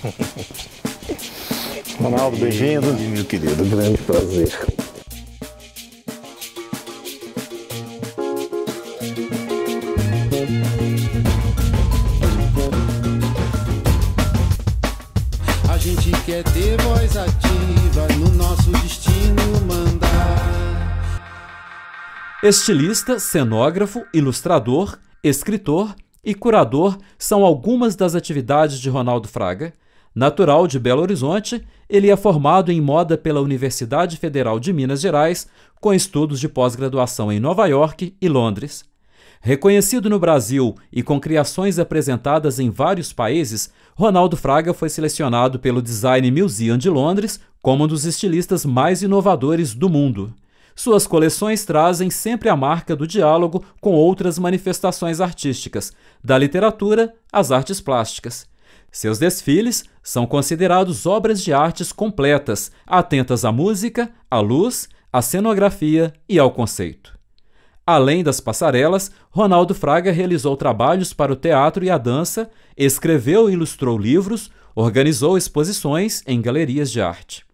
Ronaldo, bem-vindo. Meu querido, grande prazer. A gente quer ter voz ativa no nosso destino mandar. Estilista, cenógrafo, ilustrador, escritor e curador são algumas das atividades de Ronaldo Fraga. Natural de Belo Horizonte, ele é formado em moda pela Universidade Federal de Minas Gerais, com estudos de pós-graduação em Nova York e Londres. Reconhecido no Brasil e com criações apresentadas em vários países, Ronaldo Fraga foi selecionado pelo Design Museum de Londres como um dos estilistas mais inovadores do mundo. Suas coleções trazem sempre a marca do diálogo com outras manifestações artísticas, da literatura às artes plásticas. Seus desfiles são considerados obras de artes completas, atentas à música, à luz, à cenografia e ao conceito. Além das passarelas, Ronaldo Fraga realizou trabalhos para o teatro e a dança, escreveu e ilustrou livros, organizou exposições em galerias de arte.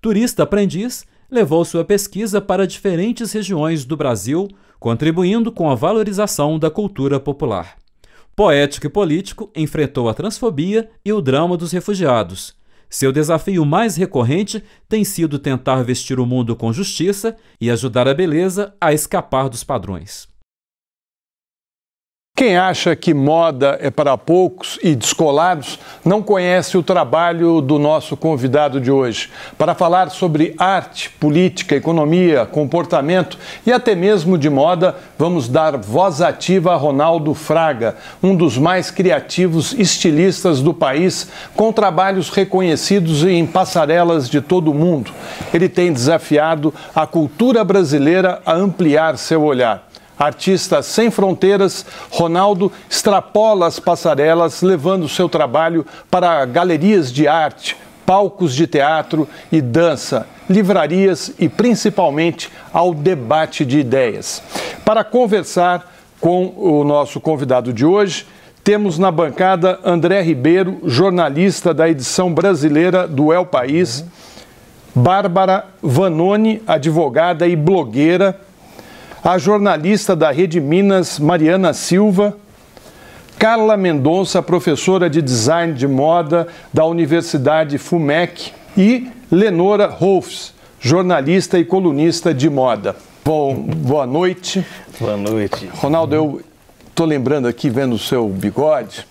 Turista aprendiz, levou sua pesquisa para diferentes regiões do Brasil, contribuindo com a valorização da cultura popular. Poético e político, enfrentou a transfobia e o drama dos refugiados. Seu desafio mais recorrente tem sido tentar vestir o mundo com justiça e ajudar a beleza a escapar dos padrões. Quem acha que moda é para poucos e descolados não conhece o trabalho do nosso convidado de hoje. Para falar sobre arte, política, economia, comportamento e até mesmo de moda, vamos dar voz ativa a Ronaldo Fraga, um dos mais criativos estilistas do país, com trabalhos reconhecidos em passarelas de todo o mundo. Ele tem desafiado a cultura brasileira a ampliar seu olhar. Artista sem fronteiras, Ronaldo extrapola as passarelas, levando seu trabalho para galerias de arte, palcos de teatro e dança, livrarias e principalmente ao debate de ideias. Para conversar com o nosso convidado de hoje, temos na bancada André Ribeiro, jornalista da edição brasileira do El País, Bárbara Vanoni, advogada e blogueira a jornalista da Rede Minas, Mariana Silva, Carla Mendonça, professora de design de moda da Universidade FUMEC, e Lenora Rolfs, jornalista e colunista de moda. Bom, boa noite. Boa noite. Ronaldo, eu estou lembrando aqui, vendo o seu bigode,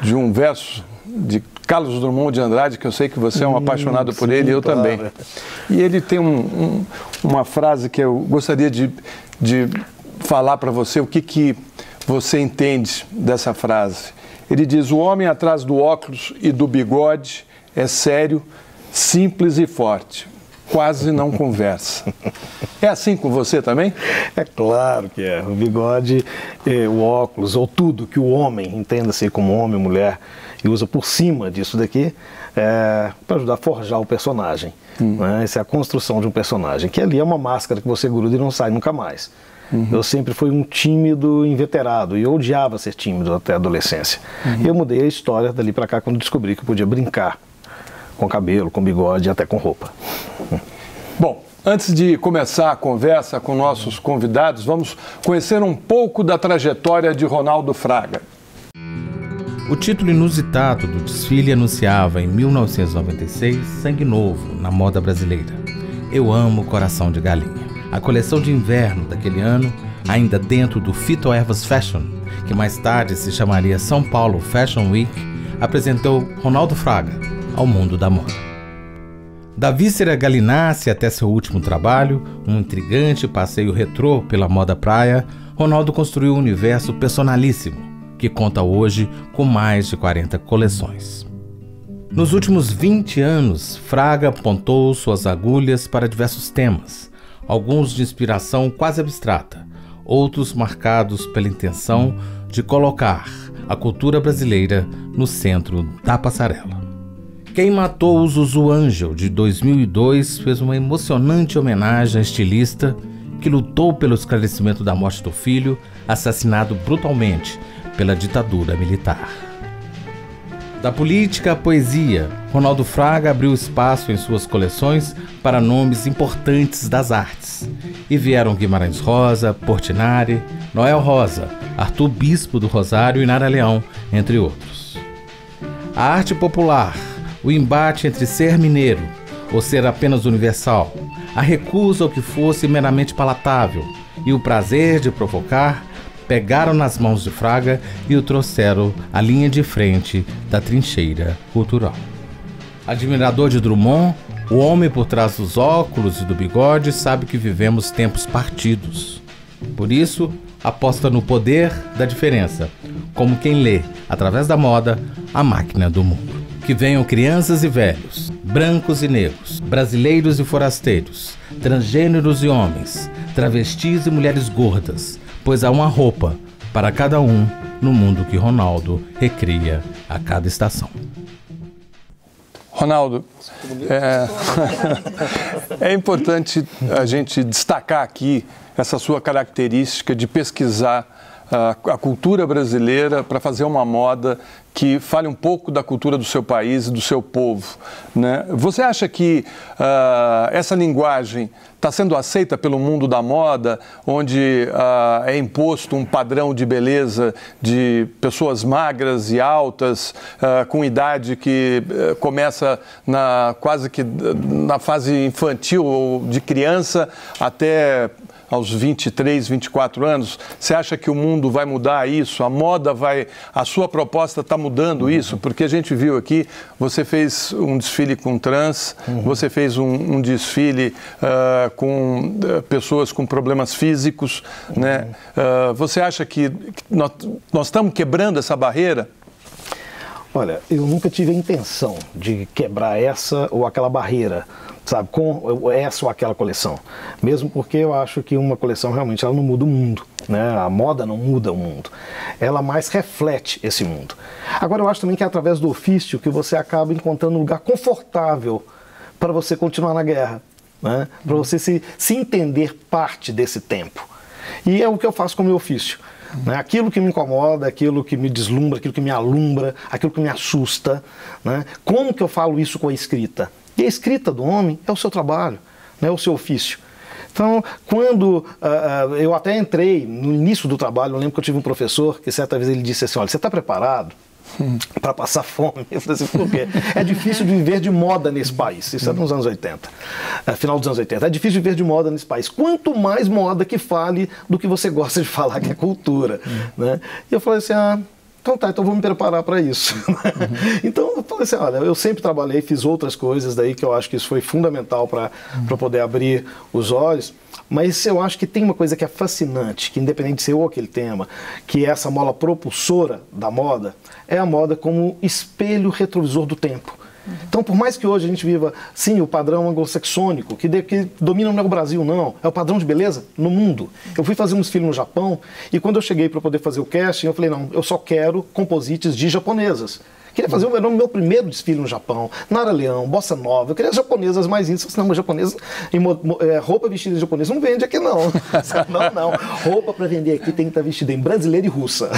de um verso de Carlos Drummond de Andrade, que eu sei que você é um hum, apaixonado por sim, ele, eu claro. também. E ele tem um, um, uma frase que eu gostaria de, de falar para você, o que, que você entende dessa frase. Ele diz: O homem atrás do óculos e do bigode é sério, simples e forte. Quase não conversa. É assim com você também? É claro que é. O bigode, eh, o óculos, ou tudo que o homem, entenda-se como homem, mulher, e usa por cima disso daqui é, para ajudar a forjar o personagem. Uhum. Né? Essa é a construção de um personagem, que ali é uma máscara que você gruda e não sai nunca mais. Uhum. Eu sempre fui um tímido inveterado e eu odiava ser tímido até a adolescência. Uhum. Eu mudei a história dali para cá quando descobri que eu podia brincar com cabelo, com bigode e até com roupa. Bom, Antes de começar a conversa com nossos convidados, vamos conhecer um pouco da trajetória de Ronaldo Fraga. O título inusitado do desfile anunciava em 1996 Sangue Novo na moda brasileira. Eu amo Coração de Galinha. A coleção de inverno daquele ano, ainda dentro do Fitoervas Fashion, que mais tarde se chamaria São Paulo Fashion Week, apresentou Ronaldo Fraga ao mundo da moda. Da víscera galinácea até seu último trabalho, um intrigante passeio retrô pela moda praia, Ronaldo construiu um universo personalíssimo que conta hoje com mais de 40 coleções. Nos últimos 20 anos, Fraga apontou suas agulhas para diversos temas, alguns de inspiração quase abstrata, outros marcados pela intenção de colocar a cultura brasileira no centro da passarela. Quem Matou o Zuzu Angel, de 2002, fez uma emocionante homenagem à estilista que lutou pelo esclarecimento da morte do filho, assassinado brutalmente pela ditadura militar. Da política à poesia, Ronaldo Fraga abriu espaço em suas coleções para nomes importantes das artes. E vieram Guimarães Rosa, Portinari, Noel Rosa, Arthur Bispo do Rosário e Nara Leão, entre outros. A arte popular, o embate entre ser mineiro ou ser apenas universal, a recusa ao que fosse meramente palatável e o prazer de provocar pegaram nas mãos de Fraga e o trouxeram à linha de frente da trincheira cultural. Admirador de Drummond, o homem por trás dos óculos e do bigode sabe que vivemos tempos partidos. Por isso, aposta no poder da diferença, como quem lê, através da moda, a máquina do mundo. Que venham crianças e velhos, brancos e negros, brasileiros e forasteiros, transgêneros e homens, travestis e mulheres gordas, pois há uma roupa para cada um no mundo que Ronaldo recria a cada estação. Ronaldo, é, é importante a gente destacar aqui essa sua característica de pesquisar a, a cultura brasileira para fazer uma moda que fale um pouco da cultura do seu país e do seu povo. Né? Você acha que uh, essa linguagem está sendo aceita pelo mundo da moda, onde uh, é imposto um padrão de beleza de pessoas magras e altas, uh, com idade que uh, começa na quase que na fase infantil ou de criança até aos 23, 24 anos? Você acha que o mundo vai mudar isso? A moda vai. A sua proposta está mudando isso? Porque a gente viu aqui, você fez um desfile com trans, uhum. você fez um, um desfile uh, com uh, pessoas com problemas físicos. Uhum. Né? Uh, você acha que, que nós, nós estamos quebrando essa barreira? Olha, eu nunca tive a intenção de quebrar essa ou aquela barreira sabe, com essa ou aquela coleção. Mesmo porque eu acho que uma coleção realmente ela não muda o mundo, né? A moda não muda o mundo. Ela mais reflete esse mundo. Agora eu acho também que é através do ofício que você acaba encontrando um lugar confortável para você continuar na guerra, né? Para você se, se entender parte desse tempo. E é o que eu faço com o meu ofício. Né? Aquilo que me incomoda, aquilo que me deslumbra, aquilo que me alumbra, aquilo que me assusta. Né? Como que eu falo isso com a escrita? E a escrita do homem é o seu trabalho, né, o seu ofício. Então, quando uh, eu até entrei no início do trabalho, eu lembro que eu tive um professor que certa vez ele disse assim: Olha, você está preparado? Hum. Para passar fome. Eu falei assim, por quê? É difícil de viver de moda nesse país. Isso é nos anos 80, é, final dos anos 80. É difícil de viver de moda nesse país. Quanto mais moda que fale do que você gosta de falar, que é cultura. Hum. Né? E eu falei assim: ah, então tá, então vou me preparar para isso. Uhum. então eu falei assim, olha, eu sempre trabalhei, fiz outras coisas daí que eu acho que isso foi fundamental para uhum. poder abrir os olhos. Mas eu acho que tem uma coisa que é fascinante, que independente de ser ou aquele tema, que é essa mola propulsora da moda, é a moda como espelho retrovisor do tempo. Então, por mais que hoje a gente viva, sim, o padrão anglo-saxônico, que, que, domina não é o Brasil, não, é o padrão de beleza no mundo. Eu fui fazer um desfile no Japão e quando eu cheguei para poder fazer o casting, eu falei, não, eu só quero composites de japonesas. Queria fazer o meu primeiro desfile no Japão, Nara Leão, Bossa Nova. Eu queria as japonesas mais íntimas. Não, mas japonesa, é, roupa vestida em japonês não vende aqui não. não, não. Roupa para vender aqui tem que estar tá vestida em brasileira e russa.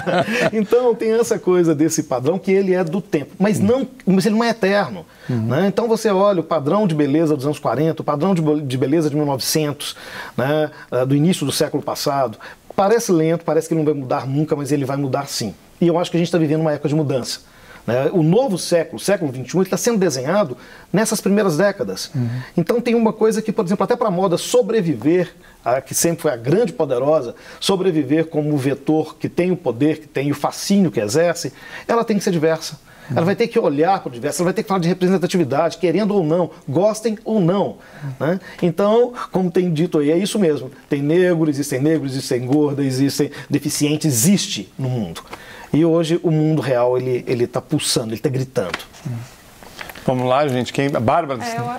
então tem essa coisa desse padrão que ele é do tempo. Mas, não, mas ele não é eterno. Uhum. Né? Então você olha o padrão de beleza dos anos 40, o padrão de beleza de 1900, né? Ah, do início do século passado. Parece lento, parece que ele não vai mudar nunca, mas ele vai mudar sim. E eu acho que a gente está vivendo uma época de mudança. Né? O novo século, o século XXI, está sendo desenhado nessas primeiras décadas. Uhum. Então tem uma coisa que, por exemplo, até para a moda sobreviver, a, que sempre foi a grande poderosa, sobreviver como vetor que tem o poder, que tem o fascínio que exerce, ela tem que ser diversa. Ela vai ter que olhar para o diverso, ela vai ter que falar de representatividade, querendo ou não, gostem ou não. Né? Então, como tem dito aí, é isso mesmo. Tem negros, existem negros, existem gordas, existem deficientes, existe no mundo. E hoje o mundo real ele ele está pulsando, ele está gritando. Vamos lá, gente. Quem? Bárbara? É, eu...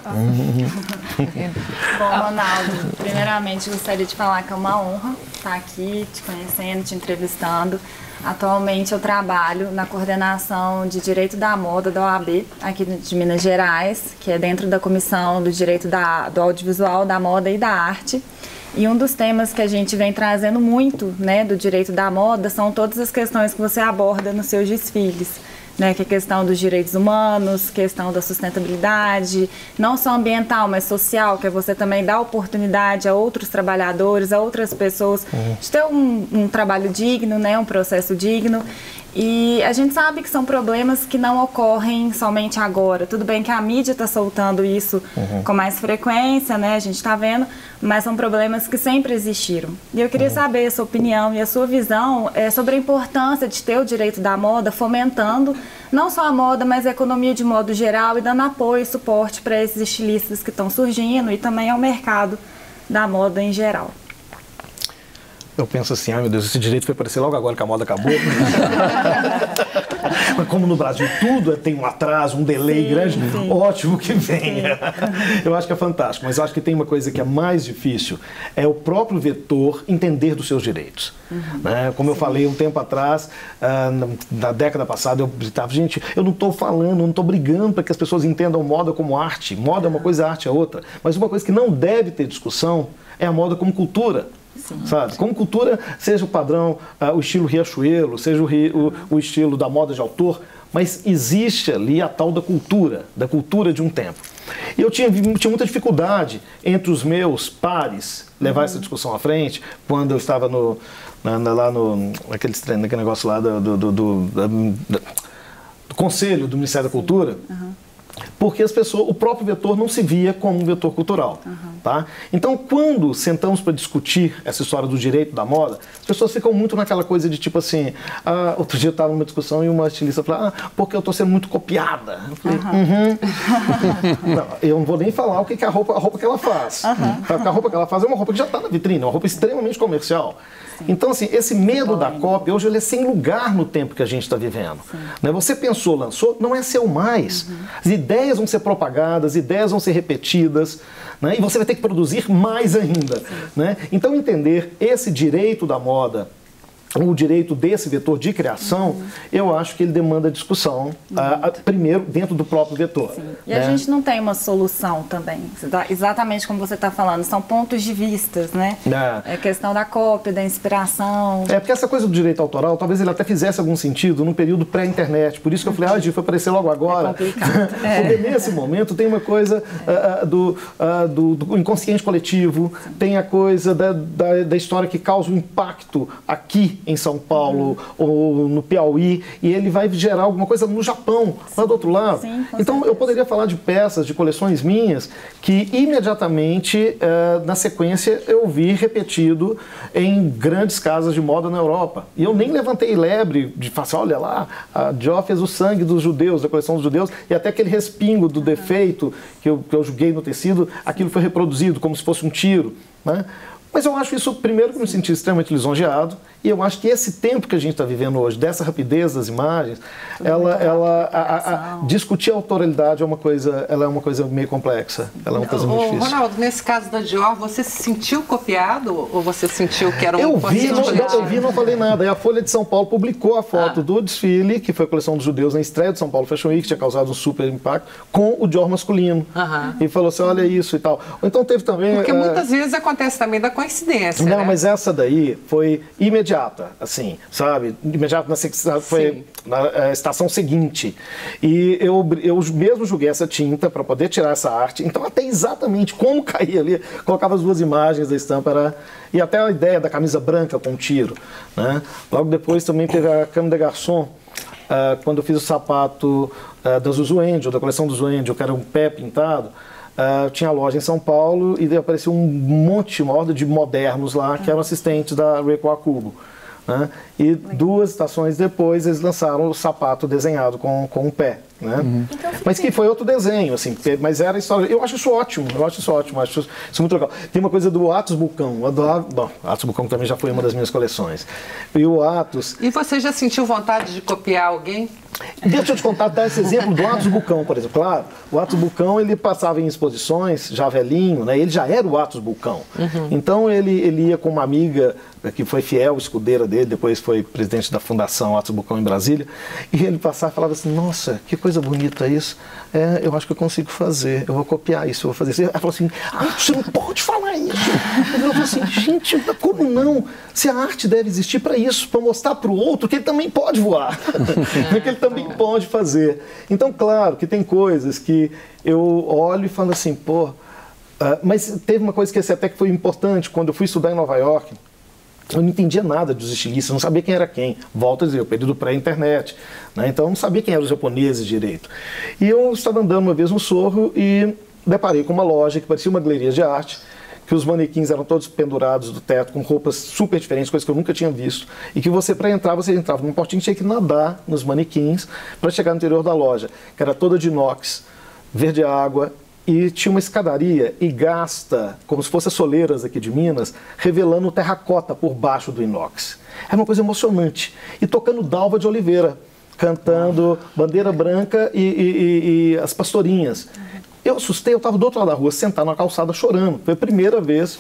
Bom, Ronaldo, primeiramente gostaria de falar que é uma honra estar aqui te conhecendo, te entrevistando. Atualmente eu trabalho na coordenação de Direito da Moda da OAB, aqui de Minas Gerais, que é dentro da Comissão do Direito da, do Audiovisual, da Moda e da Arte. E um dos temas que a gente vem trazendo muito, né, do direito da moda, são todas as questões que você aborda nos seus desfiles. né, que é questão dos direitos humanos, questão da sustentabilidade, não só ambiental, mas social, que é você também dar oportunidade a outros trabalhadores, a outras pessoas uhum. de ter um, um trabalho digno, né, um processo digno. E a gente sabe que são problemas que não ocorrem somente agora. Tudo bem que a mídia está soltando isso uhum. com mais frequência, né? A gente está vendo, mas são problemas que sempre existiram. E eu queria uhum. saber a sua opinião e a sua visão é, sobre a importância de ter o direito da moda fomentando não só a moda, mas a economia de modo geral e dando apoio e suporte para esses estilistas que estão surgindo e também ao mercado da moda em geral eu penso assim, ai meu Deus, esse direito foi aparecer logo agora que a moda acabou. Mas como no Brasil tudo é, tem um atraso, um delay sim, grande, sim. ótimo que venha. Sim. Eu acho que é fantástico, mas acho que tem uma coisa que é mais difícil, é o próprio vetor entender dos seus direitos. Uhum. Né? Como eu falei um tempo atrás, uh, na, década passada, eu estava, gente, eu não estou falando, não estou brigando para que as pessoas entendam moda como arte. Moda é uma coisa, arte é outra. Mas uma coisa que não deve ter discussão é a moda como cultura. Sim. Sabe? Como cultura, seja o padrão, uh, o estilo Riachuelo, seja o, o, o estilo da moda de autor, mas existe ali a tal da cultura, da cultura de um tempo. E eu tinha, tinha muita dificuldade entre os meus pares levar uhum. essa discussão à frente, quando eu estava no, na, na, lá no, naquele, naquele negócio lá do, do, do, do, do Conselho do Ministério da Cultura. Uhum porque as pessoas, o próprio vetor não se via como um vetor cultural. Uhum. Tá? Então, quando sentamos para discutir essa história do direito da moda, as pessoas ficam muito naquela coisa de tipo assim. Ah, outro dia eu estava numa discussão e uma estilista falou: ah, porque eu estou sendo muito copiada. Eu falei: uhum. não, eu não vou nem falar o que, é a roupa, a roupa que ela faz. Uhum. Porque a roupa que ela faz é uma roupa que já está na vitrine, é uma roupa extremamente comercial. Então, assim, esse medo da cópia, hoje ele é sem lugar no tempo que a gente está vivendo. Né? Você pensou, lançou, não é seu mais. Uhum. As ideias vão ser propagadas, as ideias vão ser repetidas, né? e você vai ter que produzir mais ainda. Né? Então, entender esse direito da moda o direito desse vetor de criação, uhum. eu acho que ele demanda discussão, uhum. uh, primeiro dentro do próprio vetor. Sim. E né? a gente não tem uma solução também, tá, exatamente como você está falando, são pontos de vistas, né? É. é questão da cópia, da inspiração. É, porque essa coisa do direito autoral, talvez ele até fizesse algum sentido no período pré-internet, por isso que eu falei, ah, Gi, foi aparecer logo agora. É porque nesse momento tem uma coisa uh, do, uh, do, do, inconsciente coletivo, Sim. tem a coisa da, da, da história que causa um impacto aqui em São Paulo uhum. ou no Piauí e ele vai gerar alguma coisa no Japão, Sim. lá do outro lado. Sim, então certeza. eu poderia falar de peças, de coleções minhas que imediatamente eh, na sequência eu vi repetido em grandes casas de moda na Europa. E eu nem levantei lebre de falar assim, olha lá, a Dior fez o sangue dos judeus, da coleção dos judeus, e até aquele respingo do defeito que eu, que eu joguei no tecido, aquilo foi reproduzido como se fosse um tiro. Né? Mas eu acho isso, primeiro, que me senti extremamente lisonjeado, e eu acho que esse tempo que a gente está vivendo hoje, dessa rapidez das imagens, Tudo ela, ela a, a, a, discutir a autoralidade é uma coisa, ela é uma coisa meio complexa, ela é uma coisa muito difícil. Ronaldo, nesse caso da Dior, você se sentiu copiado ou você sentiu que era um eu vi, não, eu vi, não falei nada. E a Folha de São Paulo publicou a foto ah. do desfile, que foi a coleção dos judeus na estreia do São Paulo Fashion Week, que tinha causado um super impacto, com o Dior masculino. E falou assim, olha isso e tal. Então teve também... Porque uh... muitas vezes acontece também da coincidência, Não, né? mas essa daí foi imediata, assim, sabe? Imediata na, foi na é, estação seguinte. E eu, eu mesmo joguei essa tinta para poder tirar essa arte. Então, até exatamente como caía ali, colocava as duas imagens da estampa, era, e até a ideia da camisa branca com tiro. Né? Logo depois também teve a Cama de Garçon, uh, quando eu fiz o sapato uh, da Zuzu Angel, da coleção do Zuzu Angel, que era um pé pintado. Uh, tinha loja em São Paulo e apareceu um monte moda de modernos lá que eram assistentes da Recuar Cubo. Né? E duas estações depois eles lançaram o sapato desenhado com, com o pé. Né? Uhum. Então, mas que foi outro desenho, assim, mas era história. Eu acho isso ótimo, eu acho isso ótimo, acho isso muito legal. Tem uma coisa do Atos eu adoro. Bom, Atos Bulcão também já foi uma das minhas coleções. E o Atos. E você já sentiu vontade de copiar alguém? Deixa eu te contar, dar esse exemplo do Atos Bulcão, por exemplo. Claro, o Atos Bulcão ele passava em exposições, já velhinho, né? ele já era o Atos Bulcão. Uhum. Então ele, ele ia com uma amiga que foi fiel, escudeira dele, depois foi presidente da Fundação Atos Bulcão em Brasília, e ele passava e falava assim: Nossa, que coisa bonita isso. É, eu acho que eu consigo fazer, eu vou copiar isso, eu vou fazer isso. Ela falou assim, ah, você não pode falar isso. Eu falei assim, gente, como não? Se a arte deve existir para isso, para mostrar para o outro que ele também pode voar, que ele também pode fazer. Então, claro que tem coisas que eu olho e falo assim, pô, Uh, mas teve uma coisa que até que foi importante, quando eu fui estudar em Nova York, eu não entendia nada dos estilistas, não sabia quem era quem. Volto a dizer, o período pré-internet. Né? Então não sabia quem eram os japoneses direito. E eu estava andando uma vez no Sorro e deparei com uma loja que parecia uma galeria de arte, que os manequins eram todos pendurados do teto, com roupas super diferentes, coisas que eu nunca tinha visto. E que você, para entrar, você entrava num portinho tinha que nadar nos manequins para chegar no interior da loja, que era toda de inox, verde água e tinha uma escadaria e gasta, como se fossem as soleiras aqui de Minas, revelando terracota por baixo do inox. Era uma coisa emocionante. E tocando Dalva de Oliveira, cantando Bandeira Branca e, e, e as Pastorinhas. Eu assustei, eu estava do outro lado da rua, sentado na calçada chorando. Foi a primeira vez,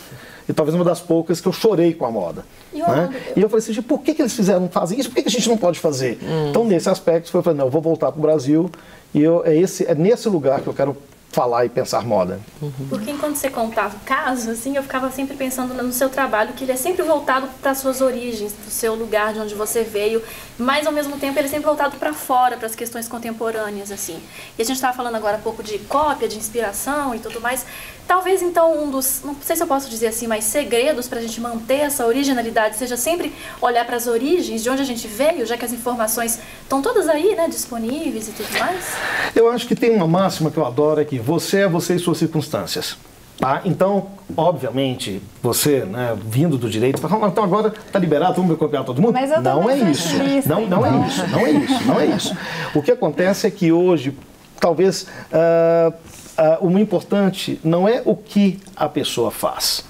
e talvez uma das poucas, que eu chorei com a moda. E, né? e eu falei assim, por que, que eles fizeram, fazem isso? Por que, que a gente não pode fazer? Hum. Então, nesse aspecto, foi, eu falei, não, eu vou voltar para o Brasil, e eu, é, esse, é nesse lugar que eu quero falar e pensar moda. Uhum. Porque enquanto você contava o caso, assim, eu ficava sempre pensando no seu trabalho, que ele é sempre voltado para suas origens, para o seu lugar de onde você veio, mas ao mesmo tempo ele é sempre voltado para fora, para as questões contemporâneas, assim. E a gente estava falando agora um pouco de cópia, de inspiração e tudo mais. Talvez então um dos, não sei se eu posso dizer assim, mas segredos para a gente manter essa originalidade seja sempre olhar para as origens, de onde a gente veio, já que as informações estão todas aí, né, disponíveis e tudo mais. Eu acho que tem uma máxima que eu adoro é que você é você e suas circunstâncias. Tá? Então, obviamente, você, né, vindo do direito, fala, então agora está liberado, vamos copiar todo mundo? não é isso. Não, não é isso. Não é isso. Não é isso. O que acontece é que hoje, talvez, uh, uh, o importante não é o que a pessoa faz,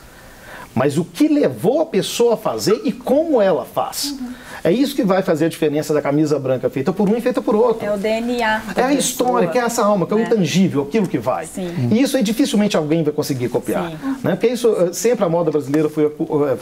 mas o que levou a pessoa a fazer e como ela faz. Uhum. É isso que vai fazer a diferença da camisa branca feita por um e feita por outro. É o DNA. É a história, que é essa alma, que é o é. intangível, aquilo que vai. Sim. E isso aí dificilmente alguém vai conseguir copiar. Né? Porque isso, eh, sempre a moda brasileira foi, eh,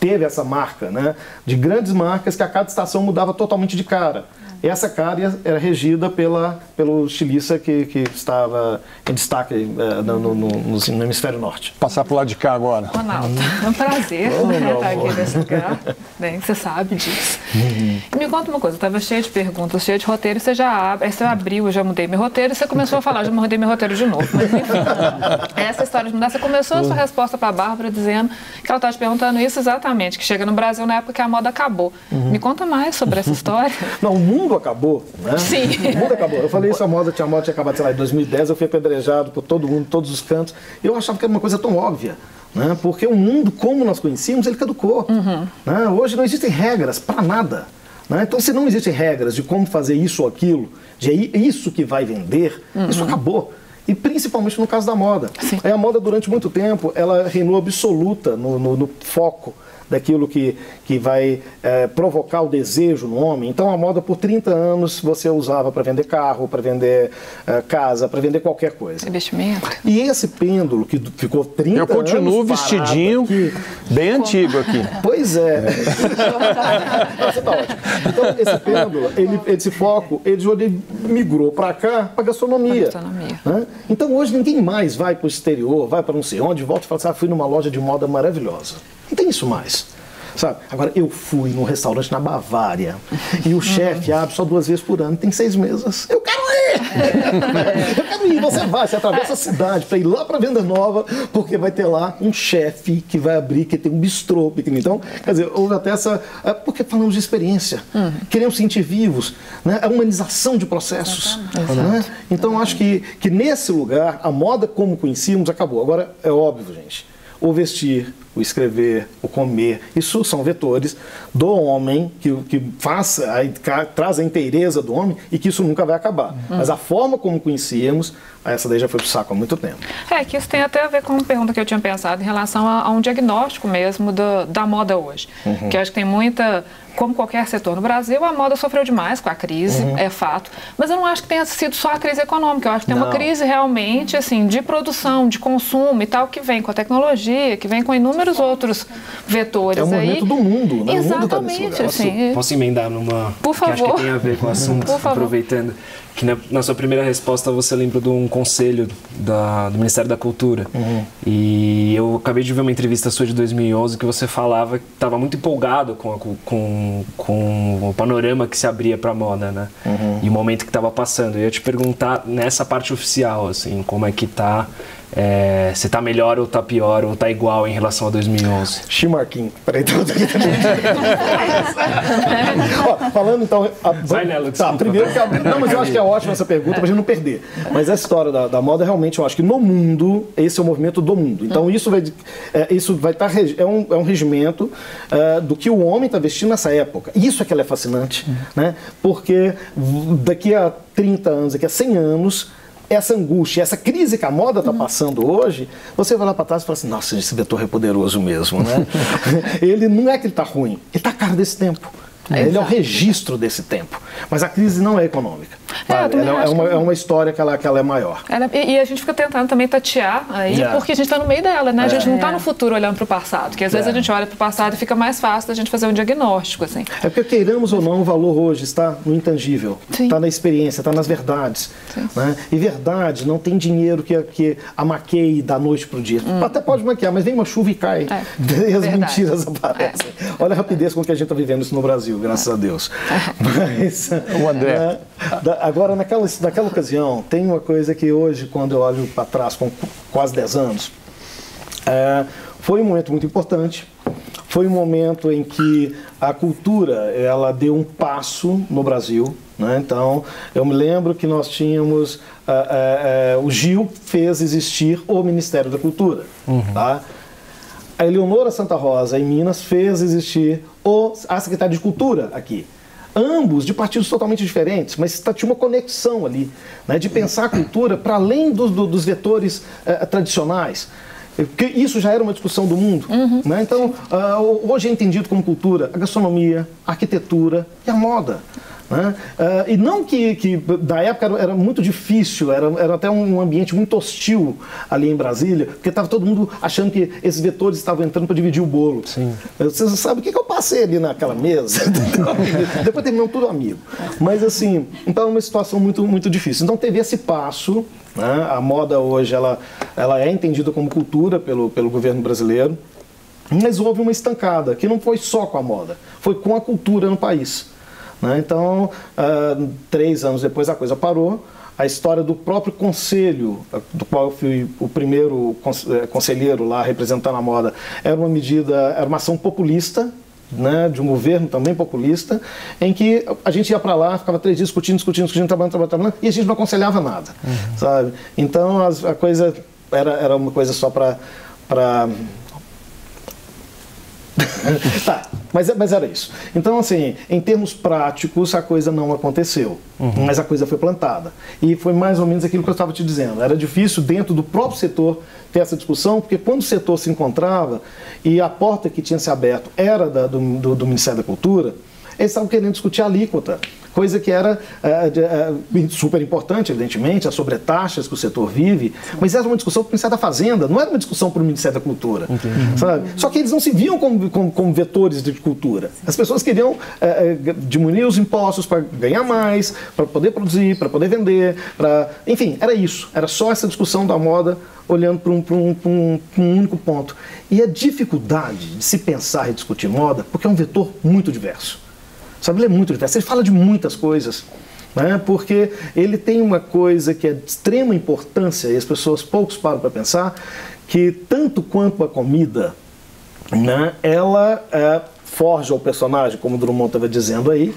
teve essa marca, né? De grandes marcas que a cada estação mudava totalmente de cara. Essa cárie era regida pela, pelo estilista que, que estava em destaque uh, no, no, no, no, hemisfério norte. Passar para o lado de cá agora. Ronaldo, é um prazer oh, né, estar aqui nesse lugar. Bem, você sabe disso. Uhum. Me conta uma coisa, eu estava cheia de perguntas, cheia de roteiro, você já abre, aí você abriu, eu já mudei meu roteiro, e você começou a falar, já mudei meu roteiro de novo. Mas enfim, essa história de mudar, você começou a sua resposta para a Bárbara dizendo que ela estava te perguntando isso exatamente, que chega no Brasil na época que a moda acabou. Uhum. Me conta mais sobre essa história. Não, o mundo mundo acabou, né? Sim. O mundo acabou. Eu falei isso, a moda tinha, a moda tinha acabado, sei lá, em 2010, eu fui apedrejado por todo mundo, todos os cantos. Eu achava que era uma coisa tão óbvia. Né? Porque o mundo, como nós conhecíamos, ele caducou. Uhum. Né? Hoje não existem regras para nada. Né? Então, se não existem regras de como fazer isso ou aquilo, de é isso que vai vender, uhum. isso acabou. E principalmente no caso da moda. Sim. a moda, durante muito tempo, ela reinou absoluta no, no, no foco daquilo que, que vai é, provocar o desejo no homem. Então a moda por 30 anos você usava para vender carro, para vender é, casa, para vender qualquer coisa. Investimento. E esse pêndulo que ficou 30 anos. Eu continuo vestidinho aqui, bem antigo aqui. Pois é. Nossa, tá ótimo. Então esse pêndulo, ele, esse foco, ele, ele migrou para cá, para gastronomia. gastronomia. Né? Então hoje ninguém mais vai para o exterior, vai para não sei onde, volta e fala assim, ah, fui numa loja de moda maravilhosa. Não tem isso mais. Sabe? Agora, eu fui num restaurante na Bavária e o chefe abre só duas vezes por ano, tem seis mesas. Eu quero ir! eu quero ir. Você vai, você atravessa a cidade para ir lá para Venda Nova, porque vai ter lá um chefe que vai abrir, que tem um bistrô pequeno. Então, quer dizer, houve até essa. É, porque falamos de experiência. Uhum. Queremos sentir vivos, né? a humanização de processos. Né? Então, acho que, que nesse lugar, a moda como conhecíamos acabou. Agora, é óbvio, gente, o vestir o escrever, o comer. Isso são vetores do homem que, que faz, a, traz a inteireza do homem e que isso nunca vai acabar. Uhum. Mas a forma como conhecíamos, essa daí já foi pro saco há muito tempo. É, que isso tem até a ver com uma pergunta que eu tinha pensado em relação a, a um diagnóstico mesmo do, da moda hoje. Uhum. Que acho que tem muita como qualquer setor no Brasil, a moda sofreu demais com a crise, Uhum. é fato. Mas eu não acho que tenha sido só a crise econômica. Eu acho que tem uma Não. crise realmente assim de produção, de consumo e tal, que vem com a tecnologia, que vem com inúmeros outros vetores É o aí. movimento do mundo, né? O mundo tá Exatamente, assim. Posso emendar numa. Por Que acho favor. que tem a ver com o assunto, Por favor. aproveitando. Que na, na sua primeira resposta você lembra de um conselho da- do Ministério da Cultura. Uhum. E eu acabei de ver uma entrevista sua de 2011 que você falava que estava muito empolgado com, a com, com o panorama que se abria para a moda, né? Uhum. E o momento que estava passando. Eu ia te perguntar nessa parte oficial, assim, como é que tá. É, se tá melhor ou tá pior ou tá igual em relação a 2011. Chimarquim. Peraí, também. Ó, falando então. A, Vai nela, tá, primeiro que a, Não, mas eu acho que é ótima essa pergunta pra gente não perder. Mas essa história da, da moda, realmente, eu acho que no mundo, esse é o movimento do mundo. Então isso vai. É, isso vai estar. é, um, é um regimento é, do que o homem está vestindo nessa época. Isso é que ela é fascinante, né? Porque daqui a 30 anos, daqui a 100 anos essa angústia, essa crise que a moda está passando hoje, você vai lá para trás e fala assim, nossa, esse vetor é poderoso mesmo, né? ele não é que ele está ruim, ele está a cara desse tempo. ele é o registro desse tempo. Mas a crise não é econômica. É, ela é uma, que é uma história que ela, que ela é maior. Ela- e, e a gente fica tentando também tatear aí, Yeah. porque a gente está no meio dela, né? A gente não está É. no futuro olhando para o passado, que às vezes a gente olha para o passado e fica mais fácil da gente fazer um diagnóstico, assim. É porque, queiramos ou não, o valor hoje está no intangível, Sim. está na experiência, está nas verdades. né? E verdade não tem dinheiro que, que a maqueie da noite para o dia. Até pode maquiar, mas vem uma chuva e cai. Hum. É, E as verdade. mentiras aparecem. Olha a rapidez com que a gente está vivendo isso no Brasil, graças a Deus. Mas, O André. né, agora, naquela, naquela ocasião, tem uma coisa que hoje, quando eu olho para trás, com quase 10 anos, é, foi um momento muito importante. Foi um momento em que a cultura ela deu um passo no Brasil. Né? Então, eu me lembro que nós tínhamos. ah, ah, ah, o Gil fez existir o Ministério da Cultura. Tá? A Eleonora Santa Rosa, em Minas, fez existir o, a Secretaria de Cultura aqui. Ambos de partidos totalmente diferentes, mas tá- tinha uma conexão ali, né, de pensar a cultura para além dos, do- dos vetores eh, tradicionais. Porque isso já era uma discussão do mundo. Né? Então, ah, hoje é entendido como cultura a gastronomia, a arquitetura e a moda. Né? Ah, e não que, que da época era, era muito difícil, era, era até um ambiente muito hostil ali em Brasília, porque estava todo mundo achando que esses vetores estavam entrando para dividir o bolo. Sim. Você sabe o que, que eu passei ali naquela mesa? Depois terminamos tudo amigo. Mas assim, então é uma situação muito, muito difícil. Então teve esse passo. né? A moda hoje ela, ela é entendida como cultura pelo, pelo governo brasileiro. Mas houve uma estancada, que não foi só com a moda, foi com a cultura no país. Né? Então, ah, três anos depois a coisa parou. A história do próprio conselho, do qual eu fui o primeiro eh, conselheiro lá representando a moda, era uma medida, era uma ação populista, né, de um governo também populista, em que a gente ia para lá, ficava três dias discutindo, discutindo, discutindo, trabalhando, trabalhando, trabalhando, e a gente não aconselhava nada, sabe? Então as- a coisa era, era uma coisa só para tá, mas, mas era isso. Então, assim, em termos práticos, a coisa não aconteceu, mas a coisa foi plantada. E foi mais ou menos aquilo que eu estava te dizendo. Era difícil, dentro do próprio setor, ter essa discussão, porque quando o setor se encontrava e a porta que tinha se aberto era da- do, do- do Ministério da Cultura, eles estavam querendo discutir a alíquota, coisa que era de- eh, super importante, evidentemente, as sobretaxas que o setor vive, mas era uma discussão para o Ministério da Fazenda, não era uma discussão para o Ministério da Cultura. Sabe? Só que eles não se viam como, como, como vetores de cultura. As pessoas queriam eh, eh, diminuir os impostos para ganhar mais, para poder produzir, para poder vender, para. Enfim, era isso. Era só essa discussão da moda olhando para um, para um, para um, para um único ponto. E a dificuldade de se pensar e discutir moda, porque é um vetor muito diverso. Sabe, ele é muito diverso. Ele fala de muitas coisas. Né? Porque ele tem uma coisa que é de extrema importância, e as pessoas poucos param para pensar, que tanto quanto a comida, né, ela é, forja o personagem, como o Drummond estava dizendo aí,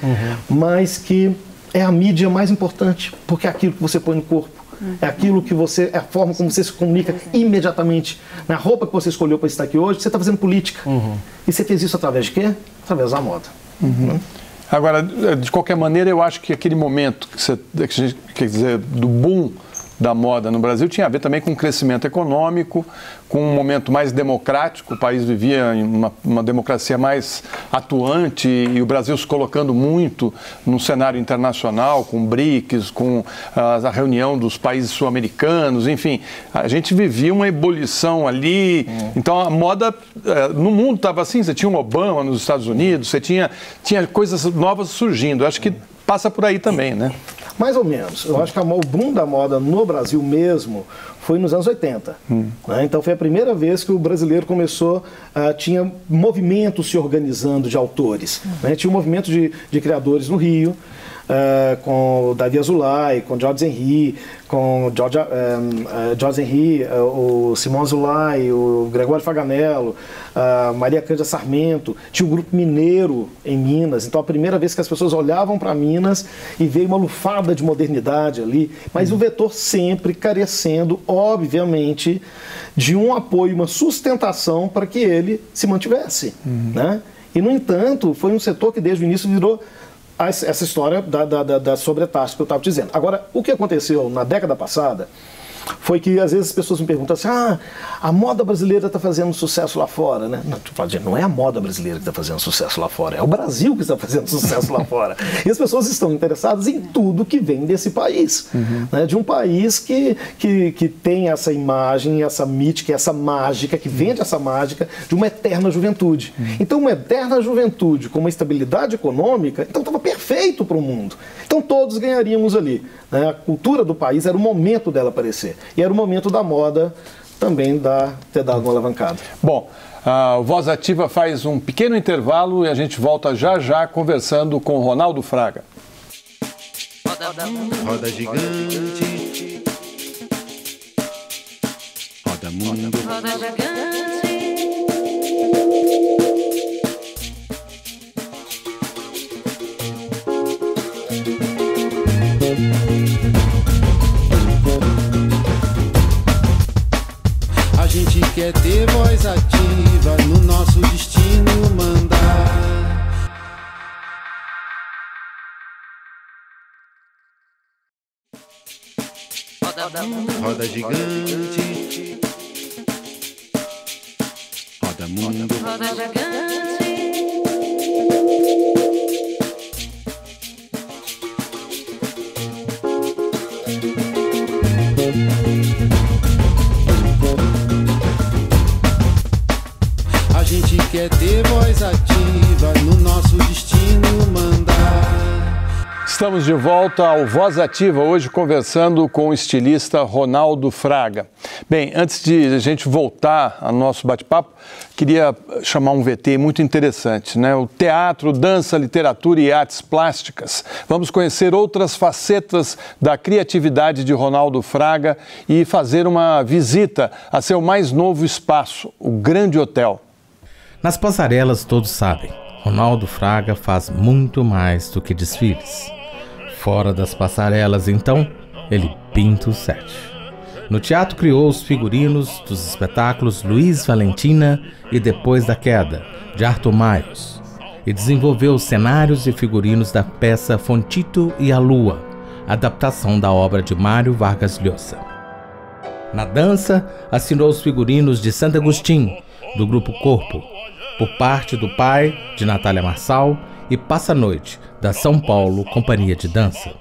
mas que é a mídia mais importante, porque é aquilo que você põe no corpo. É aquilo que você, é a forma como você se comunica imediatamente. Na roupa que você escolheu para estar aqui hoje, você está fazendo política. E você fez isso através de quê? Através da moda. Né? Agora, de qualquer maneira, eu acho que aquele momento que você, quer dizer, do boom da moda no Brasil tinha a ver também com o crescimento econômico, com um momento mais democrático, o país vivia em uma, uma democracia mais atuante e o Brasil se colocando muito no cenário internacional, com BRICS, com a, a reunião dos países sul-americanos, enfim, a gente vivia uma ebulição ali. Hum. Então a moda eh, no mundo estava assim, você tinha um Obama nos Estados Unidos, você tinha, tinha coisas novas surgindo. Acho que passa por aí também, né? Mais ou menos. Eu acho que o boom da moda no Brasil mesmo foi nos anos 80. Hum. Né? Então foi a primeira vez que o brasileiro começou, uh, tinha movimentos se organizando de autores. Hum. Né? Tinha um movimento de, de criadores no Rio, uh, com o Davi Azulay, com George Henry, com George, uh, uh, George Henry, o Simão Azulay, o Gregório Faganello, Maria Cândida Sarmento. Tinha o Grupo Mineiro em Minas. Então, a primeira vez que as pessoas olhavam para Minas e veio uma lufada de modernidade ali. Mas uhum. o vetor sempre carecendo, obviamente, de um apoio, uma sustentação para que ele se mantivesse. Uhum. Né? E, no entanto, foi um setor que desde o início virou essa história da, da, da, da sobretaxa que eu estava dizendo. Agora, o que aconteceu na década passada foi que às vezes as pessoas me perguntam assim: ah, a moda brasileira está fazendo sucesso lá fora, né? Não, não é a moda brasileira que está fazendo sucesso lá fora, é o Brasil que está fazendo sucesso lá fora. E as pessoas estão interessadas em tudo que vem desse país, uhum. né? de um país que, que, que tem essa imagem, essa mítica, essa mágica, que vende essa mágica de uma eterna juventude. Uhum. Então, uma eterna juventude com uma estabilidade econômica, então estava perfeito para o mundo. Então, todos ganharíamos ali. Né? A cultura do país era o momento dela aparecer. E era o momento da moda também dar, ter dado uma alavancada. Bom, a Voz Ativa faz um pequeno intervalo e a gente volta já já conversando com Ronaldo Fraga. Roda gigante. Roda mundo. Roda gigante. Quer ter voz ativa no nosso destino mandar. Roda gigante. Roda mundo. Roda gigante. Quer ter voz ativa no nosso destino mandar. Estamos de volta ao Voz Ativa, hoje conversando com o estilista Ronaldo Fraga. Bem, antes de a gente voltar ao nosso bate-papo, queria chamar um VT muito interessante, né? O teatro, dança, literatura e artes plásticas. Vamos conhecer outras facetas da criatividade de Ronaldo Fraga e fazer uma visita a seu mais novo espaço, o Grande Hotel. Nas passarelas todos sabem, Ronaldo Fraga faz muito mais do que desfiles. Fora das passarelas, então, ele pinta o set. No teatro criou os figurinos dos espetáculos Luiz Valentina e Depois da Queda, de Arthur Maios, e desenvolveu os cenários e figurinos da peça Fontito e a Lua, adaptação da obra de Mário Vargas Llosa. Na dança, assinou os figurinos de Santo Agostinho, do grupo Corpo, por parte do pai de Natália Marçal e Passa Noite, da São Paulo Companhia de Dança.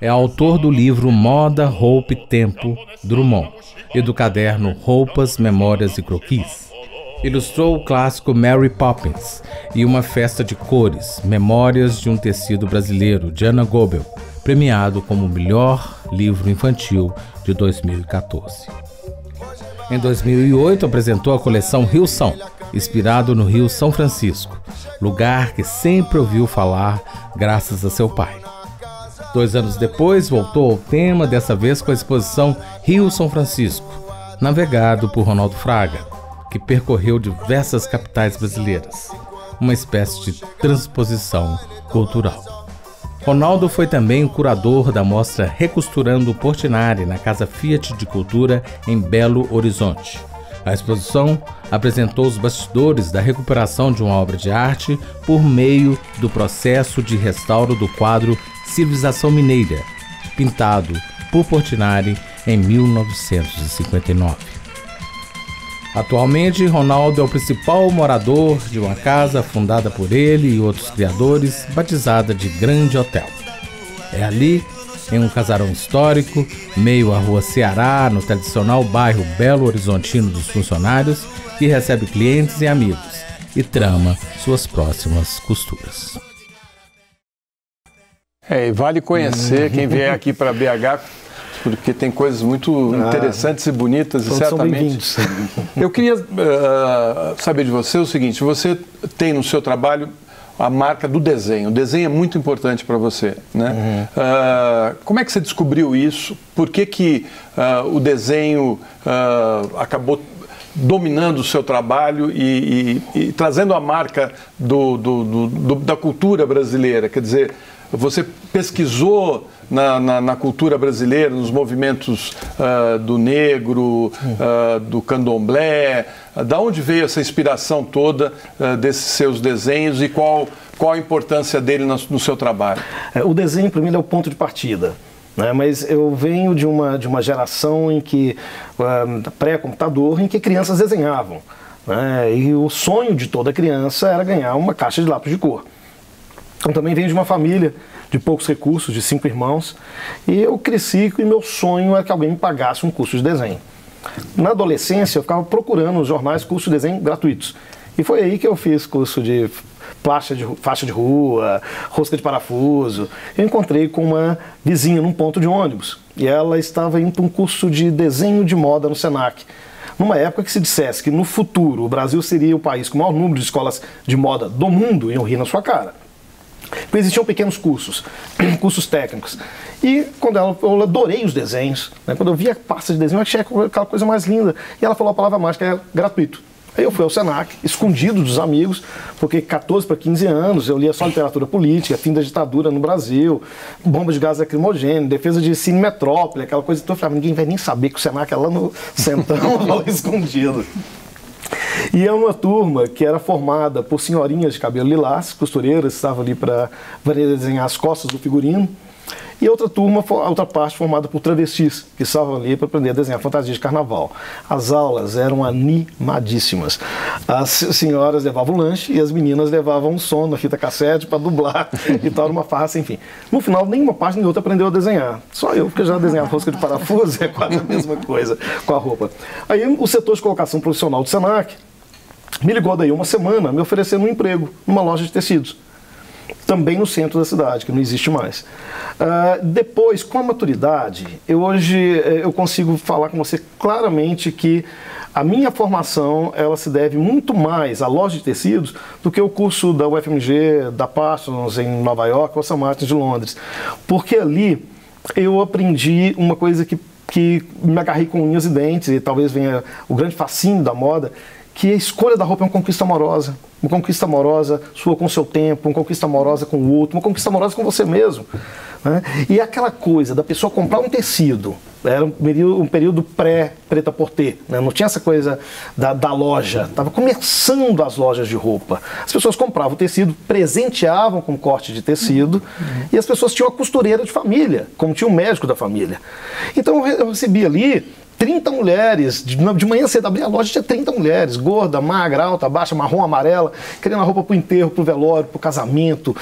É autor do livro Moda, Roupa e Tempo, Drummond, e do caderno Roupas, Memórias e Croquis. Ilustrou o clássico Mary Poppins e Uma Festa de Cores, Memórias de um Tecido Brasileiro, de Anna Gobel, premiado como melhor livro infantil de 2014. Em 2008, apresentou a coleção Rio São, inspirado no Rio São Francisco, lugar que sempre ouviu falar graças a seu pai. Dois anos depois, voltou ao tema, dessa vez com a exposição Rio São Francisco, navegado por Ronaldo Fraga, que percorreu diversas capitais brasileiras, uma espécie de transposição cultural. Ronaldo foi também o curador da mostra Recosturando Portinari na Casa Fiat de Cultura em Belo Horizonte. A exposição apresentou os bastidores da recuperação de uma obra de arte por meio do processo de restauro do quadro Civilização Mineira, pintado por Portinari em 1959. Atualmente, Ronaldo é o principal morador de uma casa fundada por ele e outros criadores, batizada de Grande Hotel. É ali, em um casarão histórico, meio à rua Ceará, no tradicional bairro Belo Horizontino dos Funcionários, que recebe clientes e amigos e trama suas próximas costuras. É, e vale conhecer quem vier aqui para BH, porque tem coisas muito Ah, interessantes e bonitas e certamente. bem-vindos. Eu queria ah, saber de você o seguinte: você tem no seu trabalho a marca do desenho. O desenho é muito importante para você, né? Ah, como é que você descobriu isso? Por que, que ah, o desenho ah, acabou dominando o seu trabalho e, e- e trazendo a marca do- do- do- da cultura brasileira? Quer dizer, você pesquisou na, na- na cultura brasileira, nos movimentos ah, do negro, ah, do candomblé? Da onde veio essa inspiração toda ah, desses seus desenhos e qual, qual a importância dele no, no seu trabalho? É, O desenho, para mim, é o ponto de partida. Né? Mas eu venho de uma, de uma geração em que, ah, pré-computador, em que crianças desenhavam. né? E o sonho de toda criança era ganhar uma caixa de lápis de cor. Eu também venho de uma família de poucos recursos, de cinco irmãos, e eu cresci e meu sonho era que alguém me pagasse um curso de desenho. Na adolescência, eu ficava procurando nos jornais cursos de desenho gratuitos. E foi aí que eu fiz curso de faixa de, faixa de rua, rosca de parafuso. Eu encontrei com uma vizinha num ponto de ônibus e ela estava indo para um curso de desenho de moda no Senac. Numa época que se dissesse que no futuro o Brasil seria o país com o maior número de escolas de moda do mundo, iam rir na sua cara. Porque existiam pequenos cursos, cursos técnicos. E quando ela, eu adorei os desenhos, né? quando eu vi a pasta de desenho, eu achei aquela coisa mais linda. E ela falou a palavra mágica, é gratuito. Aí eu fui ao Senac, escondido dos amigos, porque 14 para 15 anos eu lia só literatura política, fim da ditadura no Brasil, bombas de gás lacrimogêneo, defesa de cine metrópole, aquela coisa toda. Eu falava, ninguém vai nem saber que o Senac é lá no centrão, lá escondido. E é uma turma que era formada por senhorinhas de cabelo lilás, costureiras, estavam ali para desenhar as costas do figurino. E outra turma, outra parte formada por travestis, que estavam ali para aprender a desenhar fantasia de carnaval. As aulas eram animadíssimas. As senhoras levavam lanche e as meninas levavam um som na fita cassete para dublar e tal, uma farsa, enfim. No final, nenhuma parte nem outra aprendeu a desenhar. Só eu, porque já desenhava rosca de parafuso, é quase a mesma coisa com a roupa. Aí o setor de colocação profissional do Senac me ligou daí uma semana me oferecendo um emprego numa loja de tecidos. Também no centro da cidade, que não existe mais. Ah, depois, com a maturidade, eu hoje eh, eu consigo falar com você claramente que a minha formação ela se deve muito mais à loja de tecidos do que o curso da UFMG, da Parsons em Nova York ou St. Martins de Londres. Porque ali eu aprendi uma coisa que, que me agarrei com unhas e dentes, e talvez venha o grande fascínio da moda, que a escolha da roupa é uma conquista amorosa. Uma conquista amorosa sua com o seu tempo, uma conquista amorosa com o outro, uma conquista amorosa com você mesmo. né? E aquela coisa da pessoa comprar um tecido, era um período, um período pré-preta porter, né? não tinha essa coisa da, da loja, estava começando as lojas de roupa. As pessoas compravam o tecido, presenteavam com corte de tecido, e as pessoas tinham a costureira de família, como tinha o médico da família. Então eu recebi ali 30 mulheres, de, manhã cedo abri a loja, tinha 30 mulheres, gorda, magra, alta, baixa, marrom, amarela, querendo a roupa para o enterro, para o velório, para o casamento,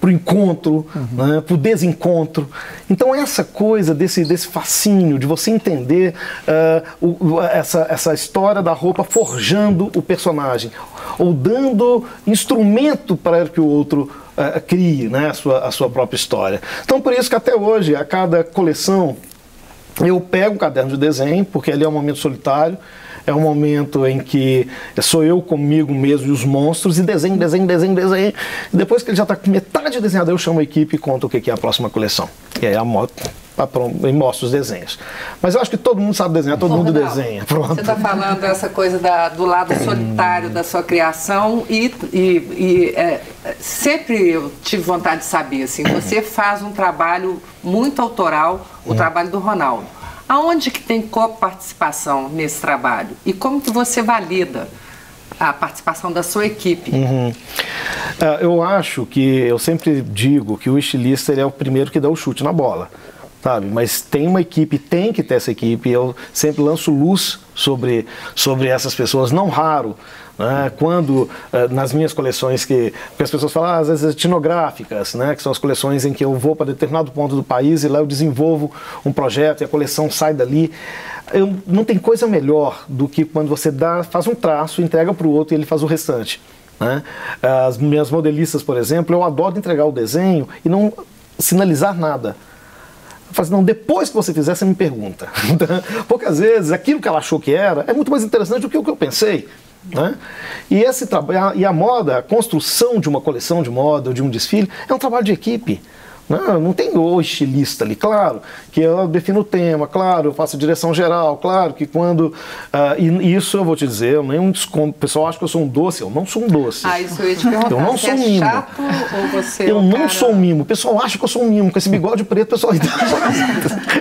para o encontro, né, para o desencontro. Então essa coisa desse, desse fascínio, de você entender eh, o- essa, essa história da roupa forjando o personagem, ou dando instrumento para que o outro eh, crie né, a, sua, a sua própria história. Então por isso que até hoje, a cada coleção, eu pego um caderno de desenho, porque ali é um momento solitário, é um momento em que sou eu comigo mesmo e os monstros, e desenho, desenho, desenho, desenho. E depois que ele já está com metade desenhado, eu chamo a equipe e conto o que é a próxima coleção. E aí a moto e mostro os desenhos. Mas eu acho que todo mundo sabe desenhar, todo Ô, mundo Ronaldo, desenha. Pronto. Você está falando dessa coisa da- do lado solitário da sua criação e, e- e, é, sempre eu tive vontade de saber, assim, você faz um trabalho muito autoral, o trabalho do Ronaldo. Aonde que tem coparticipação nesse trabalho? E como que você valida a participação da sua equipe? Uhum. Ah, eu acho que eu sempre digo que o estilista ele é o primeiro que dá o chute na bola. sabe? Mas tem uma equipe, tem que ter essa equipe. Eu sempre lanço luz sobre, sobre essas pessoas, não raro. Né? Quando, eh, nas minhas coleções, que, que as pessoas falam, ah, às vezes etnográficas, né? que são as coleções em que eu vou para determinado ponto do país e lá eu desenvolvo um projeto e a coleção sai dali. Eu, não tem coisa melhor do que quando você dá, faz um traço, entrega para o outro e ele faz o restante. Né? As minhas modelistas, por exemplo, eu adoro entregar o desenho e não sinalizar nada. Eu falo assim, não, depois que você fizer, você me pergunta. Porque às vezes aquilo que ela achou que era é muito mais interessante do que o que eu pensei. Né? E, esse e a moda, a construção de uma coleção de moda, de um desfile, é um trabalho de equipe. Não, não tem o estilista ali, claro, que eu defino o tema, claro, eu faço a direção geral, claro, que quando. Uh, e isso eu vou te dizer, eu nem um desconto. O pessoal acha que eu sou um doce, eu não sou um doce. Ah, isso eu ia te perguntar. Eu não sou é um mimo. chato ou você é eu não cara... sou um mimo. O pessoal acha que eu sou um mimo. Com esse bigode preto, o pessoal.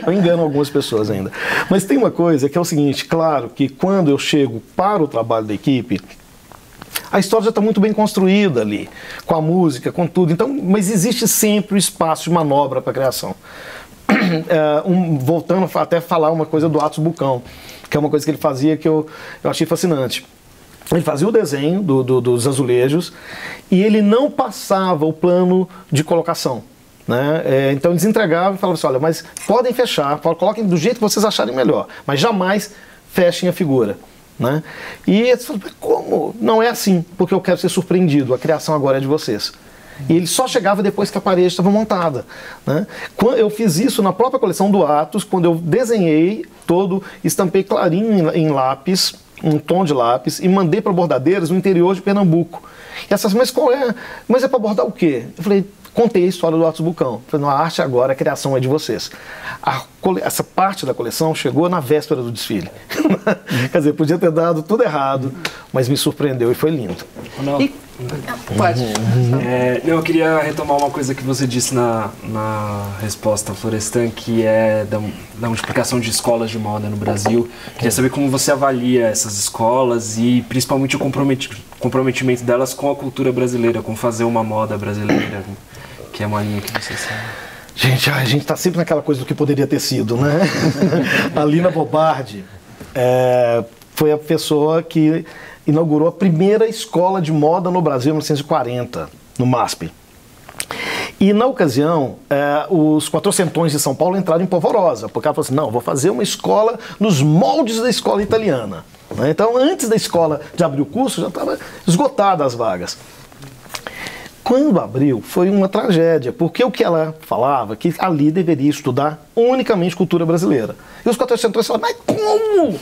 eu engano algumas pessoas ainda. Mas tem uma coisa que é o seguinte: claro que quando eu chego para o trabalho da equipe, a história já está muito bem construída ali, com a música, com tudo. Então, mas existe sempre o espaço de manobra para a criação. É, um, voltando até falar uma coisa do Atos Bucão, que é uma coisa que ele fazia que eu, eu achei fascinante. Ele fazia o desenho do, do, dos azulejos e ele não passava o plano de colocação. Né? É, então eles entregavam e falavam assim: olha, mas podem fechar, coloquem do jeito que vocês acharem melhor, mas jamais fechem a figura. Né? E eles falaram, como? Não é assim, porque eu quero ser surpreendido, a criação agora é de vocês. E ele só chegava depois que a parede estava montada. Né? Eu fiz isso na própria coleção do Atos, quando eu desenhei todo, estampei clarinho em lápis, um tom de lápis, e mandei para bordadeiras no interior de Pernambuco. E essas, mas qual é? Mas é para bordar o quê? Eu falei, contei a história do Atos Bucão. Falei, a arte agora, a criação é de vocês. A, essa parte da coleção chegou na véspera do desfile. Quer dizer, podia ter dado tudo errado, mas me surpreendeu e foi lindo. Não. E... Pode. É, eu queria retomar uma coisa que você disse na, na resposta, Florestan, que é da, da multiplicação de escolas de moda no Brasil. Queria saber como você avalia essas escolas e principalmente o comprometimento delas com a cultura brasileira, com fazer uma moda brasileira que é uma linha que você sabe? Gente, a gente está sempre naquela coisa do que poderia ter sido, né? a Lina Bobardi é, foi a pessoa que inaugurou a primeira escola de moda no Brasil em 1940, no MASP. E na ocasião, é, os quatrocentões de São Paulo entraram em polvorosa, porque ela falou assim: não, vou fazer uma escola nos moldes da escola italiana. Né? Então, antes da escola de abrir o curso, já estava esgotada as vagas. Quando abriu, foi uma tragédia, porque o que ela falava, que ali deveria estudar unicamente cultura brasileira. E os 400 falaram, mas como?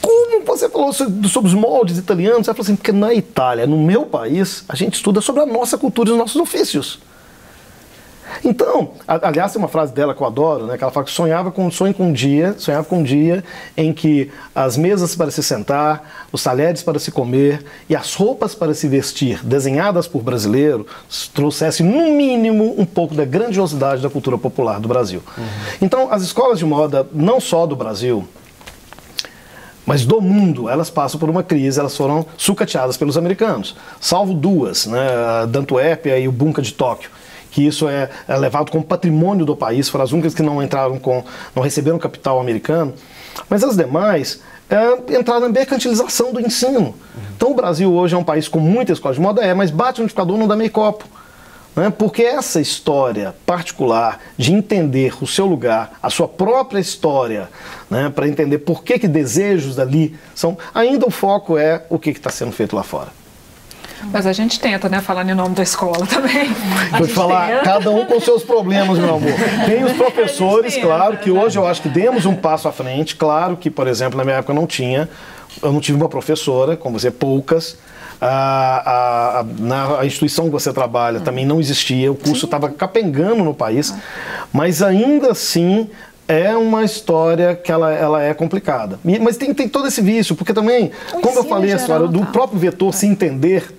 Como você falou sobre os moldes italianos? Ela falou assim, porque na Itália, no meu país, a gente estuda sobre a nossa cultura e os nossos ofícios. Então, aliás, tem uma frase dela que eu adoro, né, que ela fala que sonhava com, sonho com um dia, sonhava com um dia em que as mesas para se sentar, os talheres para se comer e as roupas para se vestir, desenhadas por brasileiro, trouxessem no mínimo um pouco da grandiosidade da cultura popular do Brasil. Uhum. Então, as escolas de moda, não só do Brasil, mas do mundo, elas passam por uma crise, elas foram sucateadas pelos americanos, salvo duas, né, a Dantuépia e o Bunka de Tóquio que isso é, é levado como patrimônio do país, foram as únicas que não entraram com, não receberam capital americano, mas as demais é, entraram na mercantilização do ensino. Então o Brasil hoje é um país com muita escola de moda, é, mas bate no indicador não dá meio copo. Né? Porque essa história particular de entender o seu lugar, a sua própria história, né? para entender por que, que desejos dali são. Ainda o foco é o que está sendo feito lá fora. Mas a gente tenta, né? Falando em nome da escola também. Vou te falar, tenta. cada um com seus problemas, meu amor. Tem os professores, claro, que hoje eu acho que demos um passo à frente. Claro que, por exemplo, na minha época eu não tinha. Eu não tive uma professora, como você, poucas. A, a, na instituição que você trabalha também não existia, o curso estava capengando no país, mas ainda assim é uma história que ela, ela é complicada. Mas tem, tem todo esse vício, porque também, como eu falei, a história do tá. próprio vetor se entender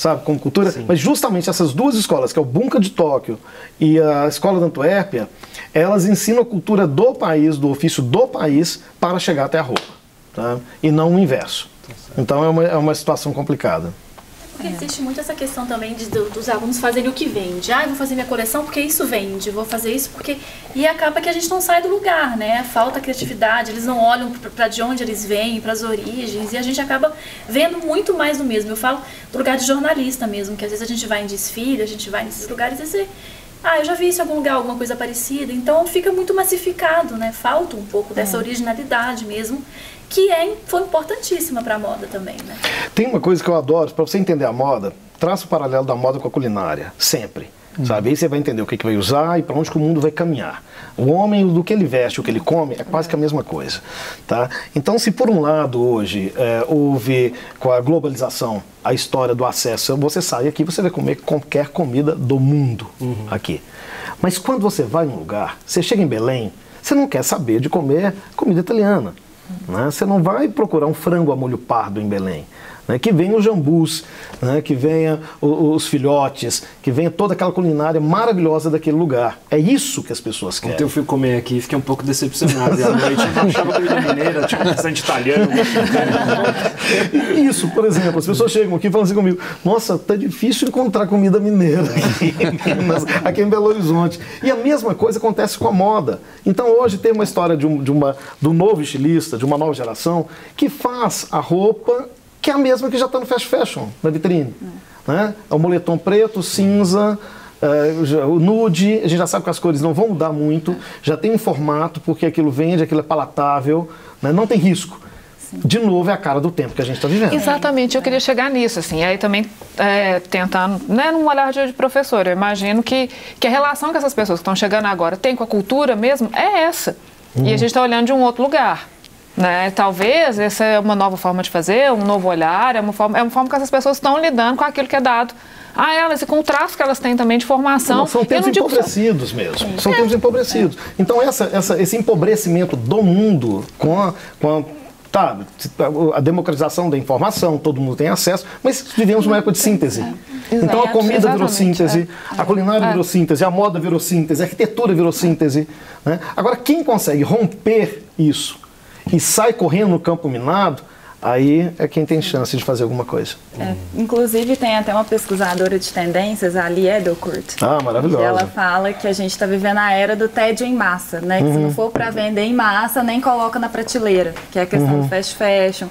sabe, como cultura. Sim. Mas justamente essas duas escolas, que é o Bunka de Tóquio e a Escola da Antuérpia, elas ensinam a cultura do país, do ofício do país, para chegar até a roupa. Tá? E não o inverso. Então é uma, é uma situação complicada. Porque existe muito essa questão também de, do- dos alunos fazerem o que vende. Ah, eu vou fazer minha coleção porque isso vende, vou fazer isso porque. E acaba que a gente não sai do lugar, né? Falta criatividade, eles não olham para de onde eles vêm, para as origens, e a gente acaba vendo muito mais do mesmo. Eu falo do lugar de jornalista mesmo, que às vezes a gente vai em desfile, a gente vai nesses lugares e você. Ah, eu já vi isso em algum lugar, alguma coisa parecida. Então fica muito massificado, né? Falta um pouco dessa originalidade mesmo, que é, foi importantíssima para a moda também, né? Tem uma coisa que eu adoro, para você entender a moda, traça o paralelo da moda com a culinária, sempre. Sabe? Aí você vai entender o que, que vai usar e para onde que o mundo vai caminhar. O homem, do que ele veste, o que ele come, é quase que a mesma coisa. Tá? Então, se por um lado hoje é, houve com a globalização a história do acesso, você sai aqui, você vai comer qualquer comida do mundo aqui. Mas quando você vai em um lugar, você chega em Belém, você não quer saber de comer comida italiana. Né? Você não vai procurar um frango a molho pardo em Belém. né? Que venha os jambus, né? que venha os filhotes, que venha toda aquela culinária maravilhosa daquele lugar. É isso que as pessoas Ontem querem. eu fui comer aqui e fiquei um pouco decepcionado. E à noite eu achava comida mineira, tipo restaurante italiano, mexicano. Isso, por exemplo, as pessoas chegam aqui e falam assim comigo: Nossa, tá difícil encontrar comida mineira aqui aqui em Belo Horizonte. E a mesma coisa acontece com a moda. Então hoje tem uma história de, um, de uma, do novo estilista, de uma nova geração, que faz a roupa que é a mesma que já está no fast fashion, na vitrine. Né? É o moletom preto, cinza. já- o nude, a gente já sabe que as cores não vão mudar muito, já tem um formato, porque aquilo vende, aquilo é palatável, né? não tem risco. De novo, é a cara do tempo que a gente está vivendo. Exatamente, eu queria chegar nisso, assim, aí também é, tentando, né, num olhar de professor, eu imagino que, que a relação que essas pessoas que estão chegando agora têm com a cultura mesmo é essa. E a gente está olhando de um outro lugar. Né? Talvez essa é uma nova forma de fazer, um novo olhar, é uma forma, é uma forma que essas pessoas estão lidando com aquilo que é dado a elas e com o traço que elas têm também de formação. Não, são tempos digo empobrecidos mesmo. São tempos empobrecidos. Então, essa, essa, esse empobrecimento do mundo com a. Com a Tá, a democratização da informação, todo mundo tem acesso, mas vivemos uma época de síntese. Então a comida virou síntese, é. a culinária virou síntese, a moda virou síntese, a arquitetura virou síntese. né? Agora, quem consegue romper isso e sai correndo no campo minado, aí é quem tem chance de fazer alguma coisa. É, inclusive, tem até uma pesquisadora de tendências, a Ali Edelcourt. Ah, maravilhosa. ela fala que a gente está vivendo a era do tédio em massa, né? Que se Uhum. não for para vender em massa, nem coloca na prateleira, que é a questão Uhum. do fast fashion.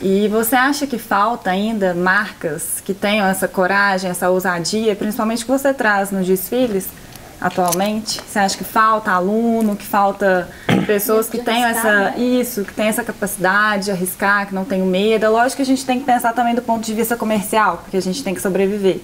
E você acha que falta ainda marcas que tenham essa coragem, essa ousadia, principalmente que você traz nos desfiles atualmente? Você acha que falta aluno, que falta pessoas que tenham essa isso, que tenham essa capacidade de arriscar, que não tenham medo? É lógico que a gente tem que pensar também do ponto de vista comercial, porque a gente tem que sobreviver.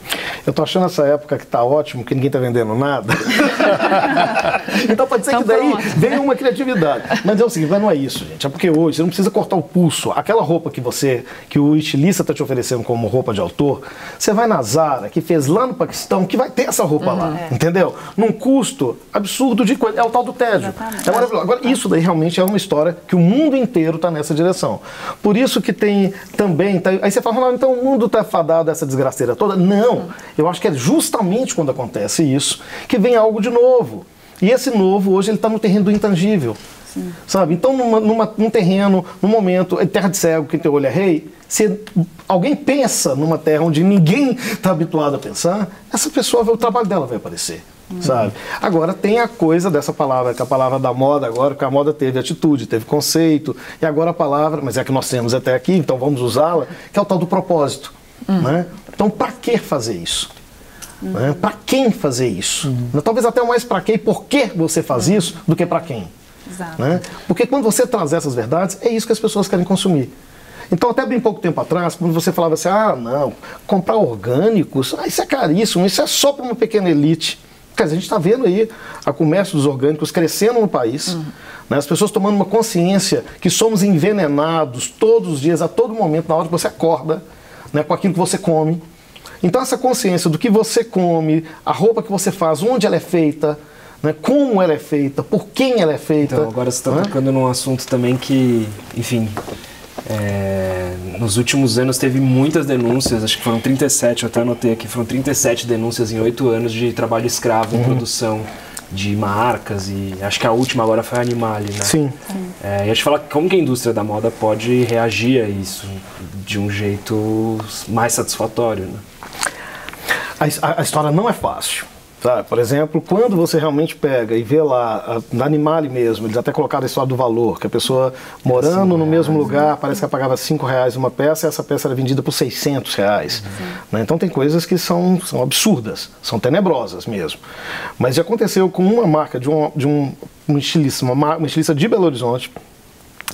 Eu tô achando essa época que tá ótimo, que ninguém tá vendendo nada. então pode ser Então que daí pronto. venha uma criatividade. Mas é o seguinte, mas não é isso, gente. É porque hoje você não precisa cortar o pulso. Aquela roupa que você, que o estilista está te oferecendo como roupa de autor, você vai na Zara, que fez lá no Paquistão, que vai ter essa roupa lá, entendeu? Num custo absurdo de coisa. É o tal do tédio. Exatamente. É maravilhoso. Agora, isso daí realmente é uma história que o mundo inteiro está nessa direção. Por isso que tem também. tá- aí você fala, "Ah, então o mundo está fadado a essa desgraceira toda. Não. Eu acho que é justamente quando acontece isso que vem algo de novo. E esse novo, hoje, ele está no terreno do intangível. Sabe? Então, numa, numa- num terreno, num momento, é terra de cego, quem tem olho é rei, se alguém pensa numa terra onde ninguém está habituado a pensar, essa pessoa, o trabalho dela vai aparecer. Sabe? Agora tem a coisa dessa palavra, que é a palavra da moda agora, que a moda teve atitude, teve conceito, e agora a palavra, mas é a que nós temos até aqui, então vamos usá-la, que é o tal do propósito. Né? Então, para que fazer isso? Né? Para quem fazer isso? Talvez até mais para quem e por que você faz isso do que para quem. Exato. Né? Porque quando você traz essas verdades, é isso que as pessoas querem consumir. Então, até bem pouco tempo atrás, quando você falava assim, ah, não, comprar orgânicos, ah, isso é caríssimo, isso é só para uma pequena elite. Quer dizer, a gente está vendo aí a comércio dos orgânicos crescendo no país, né, as pessoas tomando uma consciência que somos envenenados todos os dias, a todo momento, na hora que você acorda, né, com aquilo que você come. Então, essa consciência do que você come, a roupa que você faz, onde ela é feita, né, como ela é feita, por quem ela é feita. Então, agora você está né? tocando num assunto também que, enfim, é, nos últimos anos teve muitas denúncias, acho que foram 37, eu até anotei aqui, foram 37 denúncias em oito anos de trabalho escravo em produção de marcas e acho que a última agora foi a Animale, né? Sim. É, e a gente fala como que a indústria da moda pode reagir a isso de um jeito mais satisfatório, né? A- a história não é fácil. Sabe? Por exemplo, quando você realmente pega e vê lá, na Animale mesmo, eles até colocaram a história do valor, que a pessoa morando no mesmo lugar, parece que ela pagava 5 reais uma peça e essa peça era vendida por 600 reais. Né? Então tem coisas que são, são absurdas, são tenebrosas mesmo. Mas já aconteceu com uma marca de um, de um, um estilista, uma, uma estilista de Belo Horizonte,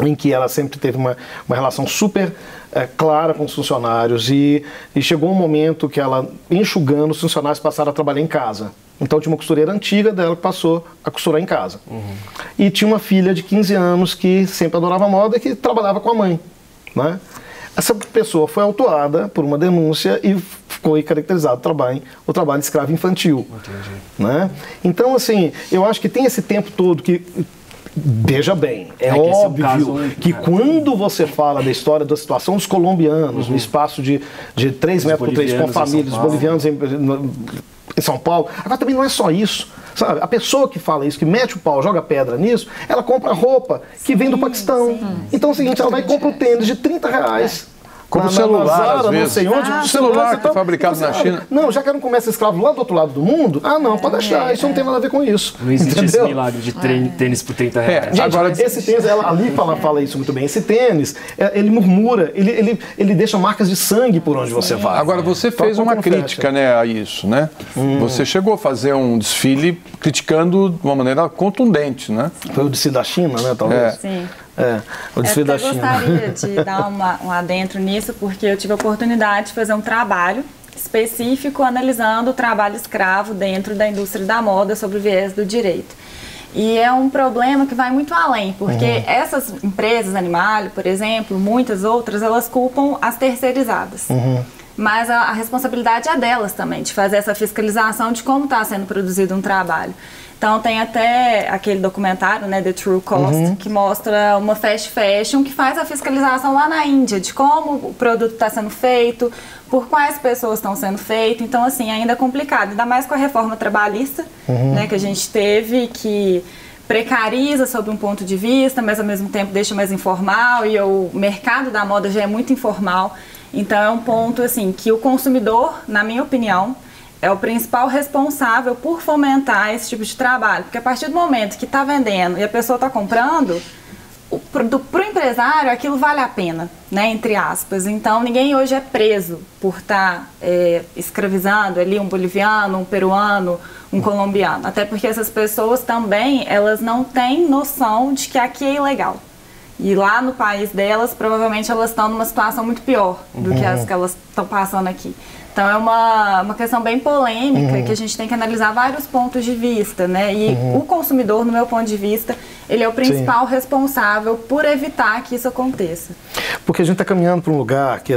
em que ela sempre teve uma, uma relação super eh, clara com os funcionários e, e chegou um momento que ela, enxugando, os funcionários passaram a trabalhar em casa. Então tinha uma costureira antiga dela que passou a costurar em casa. E tinha uma filha de 15 anos que sempre adorava moda e que trabalhava com a mãe. Né? Essa pessoa foi autuada por uma denúncia e foi caracterizado o trabalho, o trabalho escravo infantil. Né? Então, assim, eu acho que tem esse tempo todo que. Veja bem, é, É que é um óbvio caso, que cara. quando você fala da história da situação dos colombianos, no espaço de, de 3 metros por 3, com Uhum. famílias, bolivianos em, em São Paulo. Agora também não é só isso. Sabe? A pessoa que fala isso, que mete o pau, joga pedra nisso, ela compra roupa que vem do Paquistão. Então é o seguinte, ela vai e compra o tênis de 30 reais. Como na, celular, na Zara, às não vezes. sei onde. Ah, celular que é fabricado Então, na China. Não, já que era um comércio escravo lá do outro lado do mundo, ah não, pode deixar, isso não tem nada a ver com isso. Não existe esse Entendeu? milagre de tre- tênis por 30 reais. Gente, Agora- esse tênis, ela, ali fala, fala isso muito bem. Esse tênis, é, ele murmura, ele, ele, ele deixa marcas de sangue por onde você vai. Agora, você fez uma não crítica fecha. né, a isso, né? Você chegou a fazer um desfile criticando de uma maneira contundente, né? Foi o desfile da China, né, talvez? É. Sim. É, o Eu desfile da China. gostaria de dar uma- um adentro nisso, porque eu tive a oportunidade de fazer um trabalho específico analisando o trabalho escravo dentro da indústria da moda sobre o viés do direito. E é um problema que vai muito além, porque Uhum. essas empresas, Animalio, por exemplo, muitas outras, elas culpam as terceirizadas. Uhum. Mas a, a responsabilidade é delas também, de fazer essa fiscalização de como está sendo produzido um trabalho. Então tem até aquele documentário, né, The True Cost, Uhum. que mostra uma fast fashion que faz a fiscalização lá na Índia, de como o produto está sendo feito, por quais pessoas estão sendo feito. Então, assim, ainda é complicado, ainda mais com a reforma trabalhista, né, que a gente teve, que precariza sob um ponto de vista, mas ao mesmo tempo deixa mais informal e o mercado da moda já é muito informal. Então é um ponto assim que o consumidor, na minha opinião, é o principal responsável por fomentar esse tipo de trabalho, porque a partir do momento que está vendendo e a pessoa está comprando, para o empresário aquilo vale a pena, né, entre aspas. Então ninguém hoje é preso por estar escravizando ali um boliviano, um peruano, um colombiano. Até porque essas pessoas também elas não têm noção de que aqui é ilegal. E lá no país delas, provavelmente elas estão numa situação muito pior do que as que elas estão passando aqui. Então é uma, uma questão bem polêmica que a gente tem que analisar vários pontos de vista, né? E o consumidor, no meu ponto de vista, ele é o principal responsável por evitar que isso aconteça. Porque a gente está caminhando para um lugar que,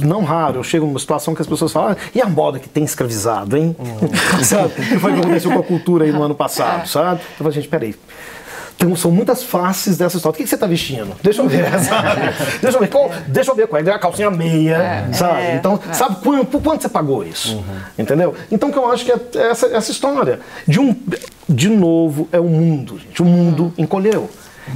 não raro, eu chego numa situação que as pessoas falam, "Ah, e a moda que tem escravizado, hein? sabe? Que foi o que aconteceu com a cultura aí no ano passado, sabe? Então, falei, gente, peraí. Então, são muitas faces dessa história. O que, que você está vestindo? Deixa eu ver, sabe? Deixa eu ver. Qual, deixa eu ver qual é a calcinha meia, sabe? É. Então, sabe quanto, por quanto você pagou isso? Entendeu? Então, que eu acho que é essa, essa história. De, um, de novo, é o mundo, gente. O mundo encolheu.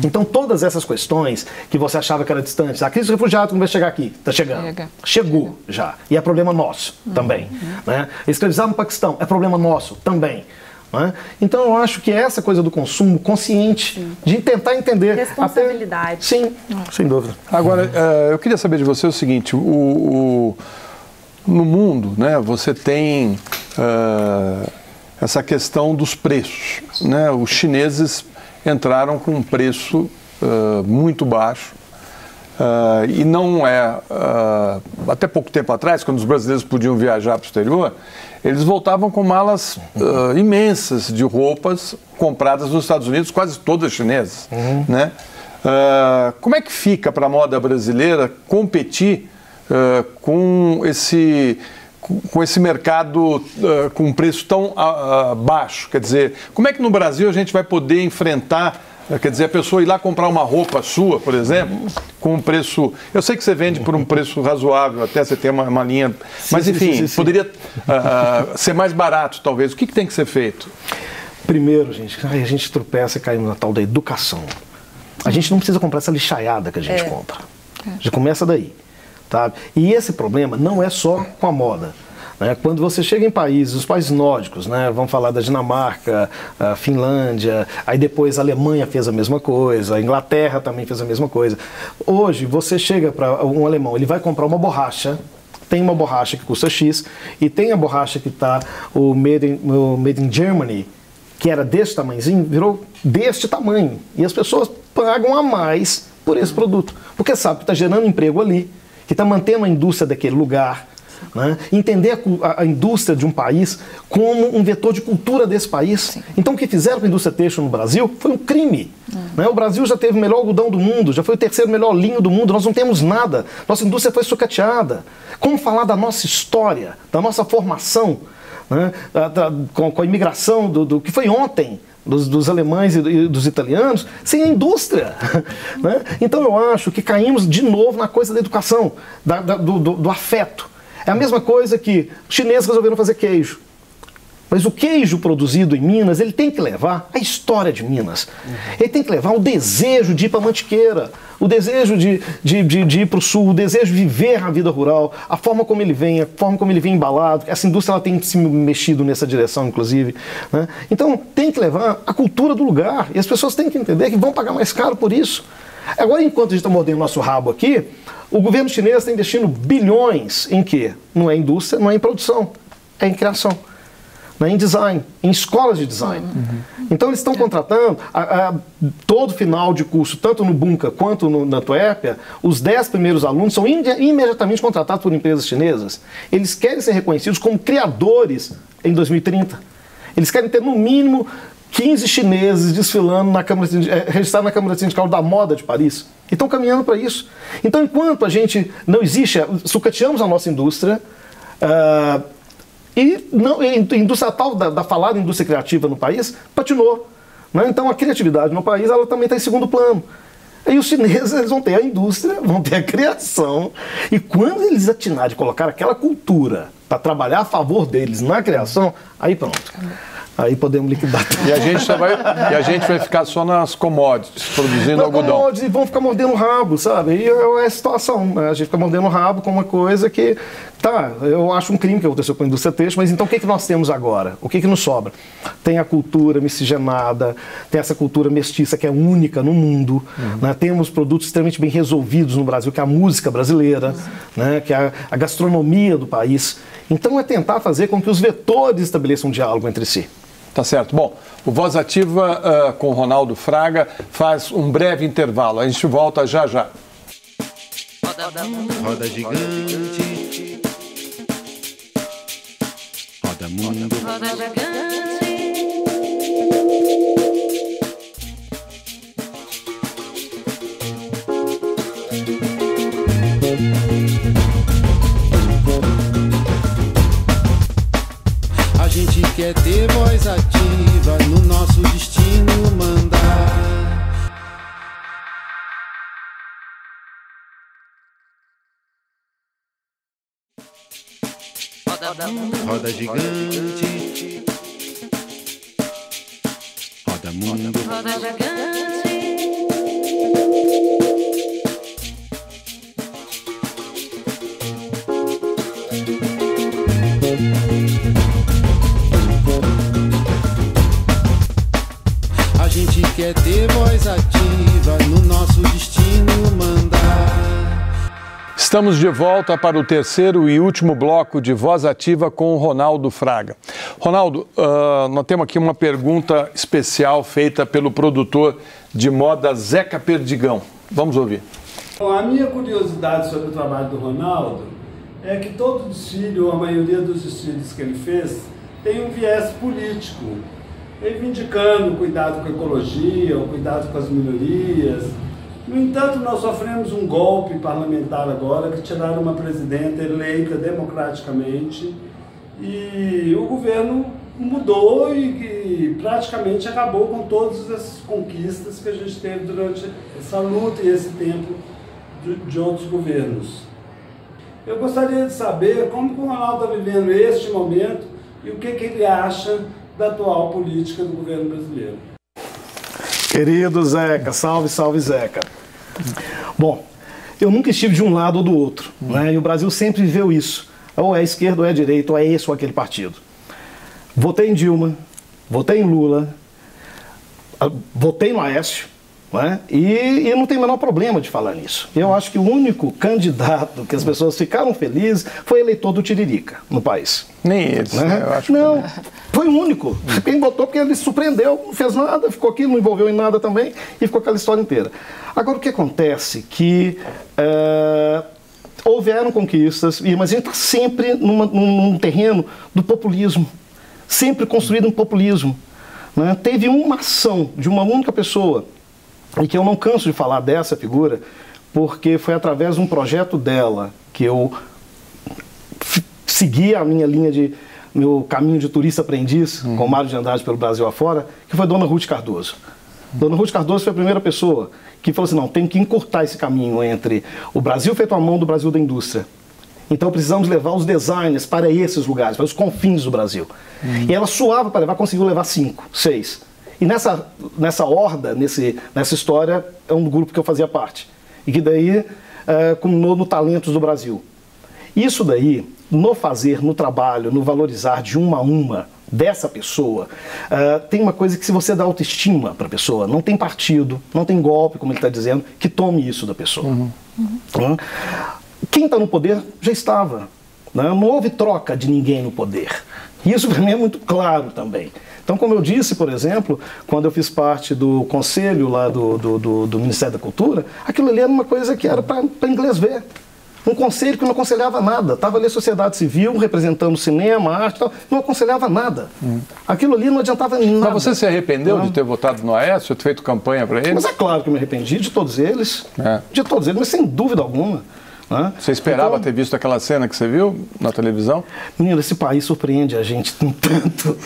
Então, todas essas questões que você achava que era distante, a crise dos refugiados não vai chegar aqui, está chegando. Chega. Chegou já. E é problema nosso também. Né? Escravizar no Paquistão é problema nosso também. Né? Então eu acho que essa coisa do consumo consciente, de tentar entender. Responsabilidade. Até, sim, sem dúvida. Agora, eh, eu queria saber de você o seguinte: o, o- no mundo, né, você tem eh, essa questão dos preços. Né? Os chineses entraram com um preço eh, muito baixo. Eh, e não é. eh, até pouco tempo atrás, quando os brasileiros podiam viajar para o exterior, eles voltavam com malas eh, imensas de roupas compradas nos Estados Unidos, quase todas chinesas. Né? Ah, como é que fica para a moda brasileira competir com esse com- esse mercado com um preço tão baixo? Quer dizer, como é que no Brasil a gente vai poder enfrentar Quer dizer, a pessoa ir lá comprar uma roupa sua, por exemplo, com um preço. Eu sei que você vende por um preço razoável, até você tem uma, uma linha. Mas, sim, enfim, sim, sim, sim. poderia ah, ser mais barato, talvez. O que, que tem que ser feito? Primeiro, gente, a gente tropeça e caímos na tal da educação. A gente não precisa comprar essa lixaiada que a gente É. compra. Já começa daí. Tá? E esse problema não é só com a moda. Né? Quando você chega em países, os países nórdicos, né? vamos falar da Dinamarca, a Finlândia, aí depois a Alemanha fez a mesma coisa, a Inglaterra também fez a mesma coisa. Hoje, você chega para um alemão, ele vai comprar uma borracha, tem uma borracha que custa X, e tem a borracha que está o Made in, o Made in Germany, que era desse tamanhozinho, virou deste tamanho. E as pessoas pagam a mais por esse produto, porque sabe que está gerando emprego ali, que está mantendo a indústria daquele lugar. Né? Entender a a, indústria de um país como um vetor de cultura desse país. Então, o que fizeram com a indústria têxtil no Brasil foi um crime. né? O Brasil já teve o melhor algodão do mundo, já foi o terceiro melhor linho do mundo, nós não temos nada. Nossa indústria foi sucateada. Como falar da nossa história, da nossa formação, né? Da- da- com, com a imigração do, do que foi ontem? Dos, dos alemães e e dos italianos, sem a indústria. né? Então eu acho que caímos de novo na coisa da educação, da- da- do, do- do afeto. É a mesma coisa que os chineses resolveram fazer queijo. Mas o queijo produzido em Minas, ele tem que levar a história de Minas. Ele tem que levar o desejo de ir para Mantiqueira, o desejo de, de, de, de ir para o sul, o desejo de viver a vida rural, a forma como ele vem, a forma como ele vem embalado. Essa indústria ela tem se mexido nessa direção, inclusive. né? Então tem que levar a cultura do lugar. E as pessoas têm que entender que vão pagar mais caro por isso. Agora, enquanto a gente está mordendo nosso rabo aqui, o governo chinês está investindo bilhões em quê? Não é indústria, não é em produção, é em criação né, em design, em escolas de design. Então eles estão contratando a, a- todo final de curso, tanto no Bunka quanto no, na Antuérpia, os 10 primeiros alunos são imediatamente contratados por empresas chinesas. Eles querem ser reconhecidos como criadores em 2030. Eles querem ter no mínimo 15 chineses desfilando na Câmara, Sindi- eh, registrados na Câmara Sindical da Moda de Paris. E estão caminhando para isso. Então, enquanto a gente não existe, sucateamos a nossa indústria, ah, e não, a indústria tal da, da falada indústria criativa no país patinou. né? Então a criatividade no país ela também está em segundo plano. E os chineses eles vão ter a indústria, vão ter a criação. E quando eles atinarem de colocar aquela cultura para trabalhar a favor deles na criação, aí pronto. Aí podemos liquidar. E a gente, só vai, e a gente vai ficar só nas commodities, produzindo Não, algodão. commodities, e vão ficar mordendo o rabo, sabe? E é a situação. né? A gente fica mordendo o rabo com uma coisa que, tá, eu acho um crime que aconteceu com a indústria têxtil, mas então o que, que nós temos agora? O que, que nos sobra? Tem a cultura miscigenada, tem essa cultura mestiça que é única no mundo, né? temos produtos extremamente bem resolvidos no Brasil, que é a música brasileira, né? que é a, a gastronomia do país. Então é tentar fazer com que os vetores estabeleçam um diálogo entre si. Tá certo. Bom, o Voz Ativa ah, com Ronaldo Fraga faz um breve intervalo. A gente volta já já. Roda gigante. Roda mundo. A quer ter voz ativa no nosso destino mandar. Roda gigante. Roda mundo. A quer ter voz ativa no nosso destino mandar. Estamos de volta para o terceiro e último bloco de Voz Ativa com o Ronaldo Fraga. Ronaldo, ah, nós temos aqui uma pergunta especial feita pelo produtor de moda Zeca Perdigão. Vamos ouvir. Bom, a minha curiosidade sobre o trabalho do Ronaldo é que todo desfile, ou a maioria dos desfiles que ele fez, tem um viés político, reivindicando o cuidado com a ecologia, o cuidado com as minorias. No entanto, nós sofremos um golpe parlamentar agora, que tiraram uma presidenta eleita democraticamente, e o governo mudou e, e praticamente acabou com todas as conquistas que a gente teve durante essa luta e esse tempo de, de outros governos. Eu gostaria de saber como o Ronaldo está vivendo este momento e o que, que ele acha da atual política do governo brasileiro. Querido Zeca, salve, salve Zeca. Bom, eu nunca estive de um lado ou do outro, né? e o Brasil sempre viveu isso. Ou é esquerda, ou é direita, ou é esse ou aquele partido. Votei em Dilma, votei em Lula, votei no Aécio, né? e, e não tem o menor problema de falar nisso. Eu acho que o único candidato que as pessoas ficaram felizes foi eleitor do Tiririca no país. Nem eles, Né? Eu acho não, foi o único. Quem votou porque ele surpreendeu, não fez nada, ficou aqui, não envolveu em nada também e ficou aquela história inteira. Agora o que acontece que é, houveram conquistas, mas a gente está sempre numa- num, num terreno do populismo, sempre construído um populismo. né? Teve uma ação de uma única pessoa, e que eu não canso de falar dessa figura, porque foi através de um projeto dela que eu segui a minha linha de meu caminho de turista aprendiz com o Mário de Andrade pelo Brasil afora, que foi Dona Ruth Cardoso. Dona Ruth Cardoso foi a primeira pessoa que falou assim: não, tem que encurtar esse caminho entre o Brasil feito à mão do Brasil da indústria. Então precisamos levar os designers para esses lugares, para os confins do Brasil. E ela suava para levar, conseguiu levar cinco, seis. E nessa, nessa horda, nesse, nessa história, é um grupo que eu fazia parte. E que daí eh, culminou no Talentos do Brasil. Isso daí, no fazer, no trabalho, no valorizar de uma a uma dessa pessoa, ah, tem uma coisa que se você dá autoestima para a pessoa, não tem partido, não tem golpe, como ele está dizendo, que tome isso da pessoa. Né? Quem está no poder já estava. né? Não houve troca de ninguém no poder. Isso para mim é muito claro também. Então, como eu disse, por exemplo, quando eu fiz parte do conselho lá do, do, do- do Ministério da Cultura, aquilo ali era uma coisa que era para inglês ver. Um conselho que não aconselhava nada. Estava ali a sociedade civil representando cinema, arte e tal, não aconselhava nada. Aquilo ali não adiantava nada. Mas você se arrependeu de ter votado no Aécio, ter feito campanha para ele? Mas é claro que eu me arrependi de todos eles. É. De todos eles, mas sem dúvida alguma. Né? Você esperava Então, ter visto aquela cena que você viu na televisão? Menino, esse país surpreende a gente um tanto.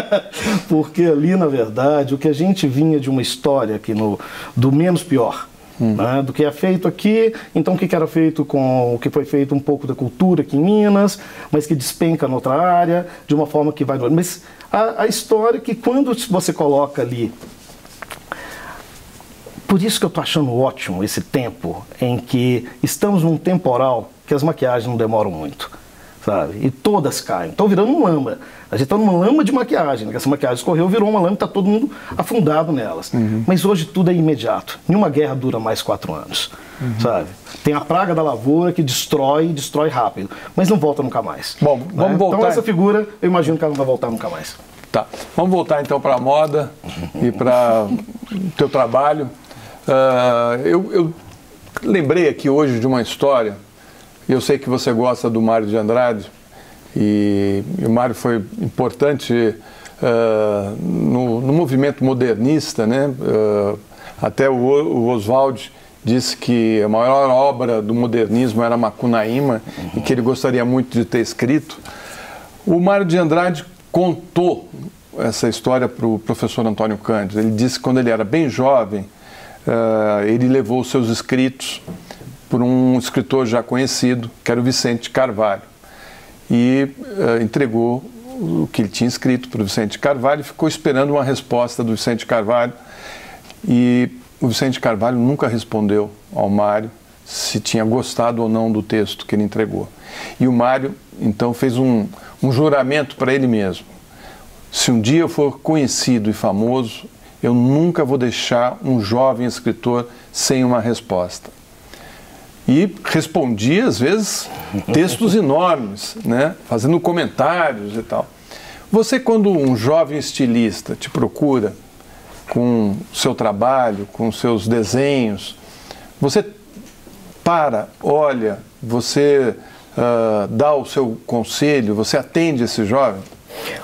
Porque ali, na verdade, o que a gente vinha de uma história aqui no, do menos pior. né, do que é feito aqui, então o que era feito com o que foi feito um pouco da cultura aqui em Minas, mas que despenca noutra área, de uma forma que vai. Mas a, a história é que quando você coloca ali por isso que eu estou achando ótimo esse tempo em que estamos num temporal que as maquiagens não demoram muito, sabe? E todas caem. Estão virando uma lama. A gente está numa lama de maquiagem, né? essa maquiagem escorreu, virou uma lama e está todo mundo afundado nelas. Mas hoje tudo é imediato. Nenhuma guerra dura mais quatro anos, sabe? Tem a praga da lavoura que destrói, destrói rápido, mas não volta nunca mais. Bom, né? vamos voltar. Então essa figura, eu imagino que ela não vai voltar nunca mais. Tá. Vamos voltar então para a moda e para o teu trabalho. Ah, eu, eu lembrei aqui hoje de uma história. Eu sei que você gosta do Mário de Andrade e, e o Mário foi importante ah, no, no movimento modernista, né? Ah, até o, O- Oswald disse que a maior obra do modernismo era Macunaíma e que ele gostaria muito de ter escrito. O Mário de Andrade contou essa história para o professor Antônio Cândido. Ele disse que quando ele era bem jovem, eh, ele levou seus escritos por um escritor já conhecido, que era o Vicente Carvalho. E eh, entregou o que ele tinha escrito para o Vicente Carvalho e ficou esperando uma resposta do Vicente Carvalho. E o Vicente Carvalho nunca respondeu ao Mário se tinha gostado ou não do texto que ele entregou. E o Mário, então, fez um, um juramento para ele mesmo. Se um dia eu for conhecido e famoso, eu nunca vou deixar um jovem escritor sem uma resposta. E respondia, às vezes, textos enormes, né? fazendo comentários e tal. Você, quando um jovem estilista te procura com o seu trabalho, com os seus desenhos, você para, olha, você ah, dá o seu conselho, você atende esse jovem?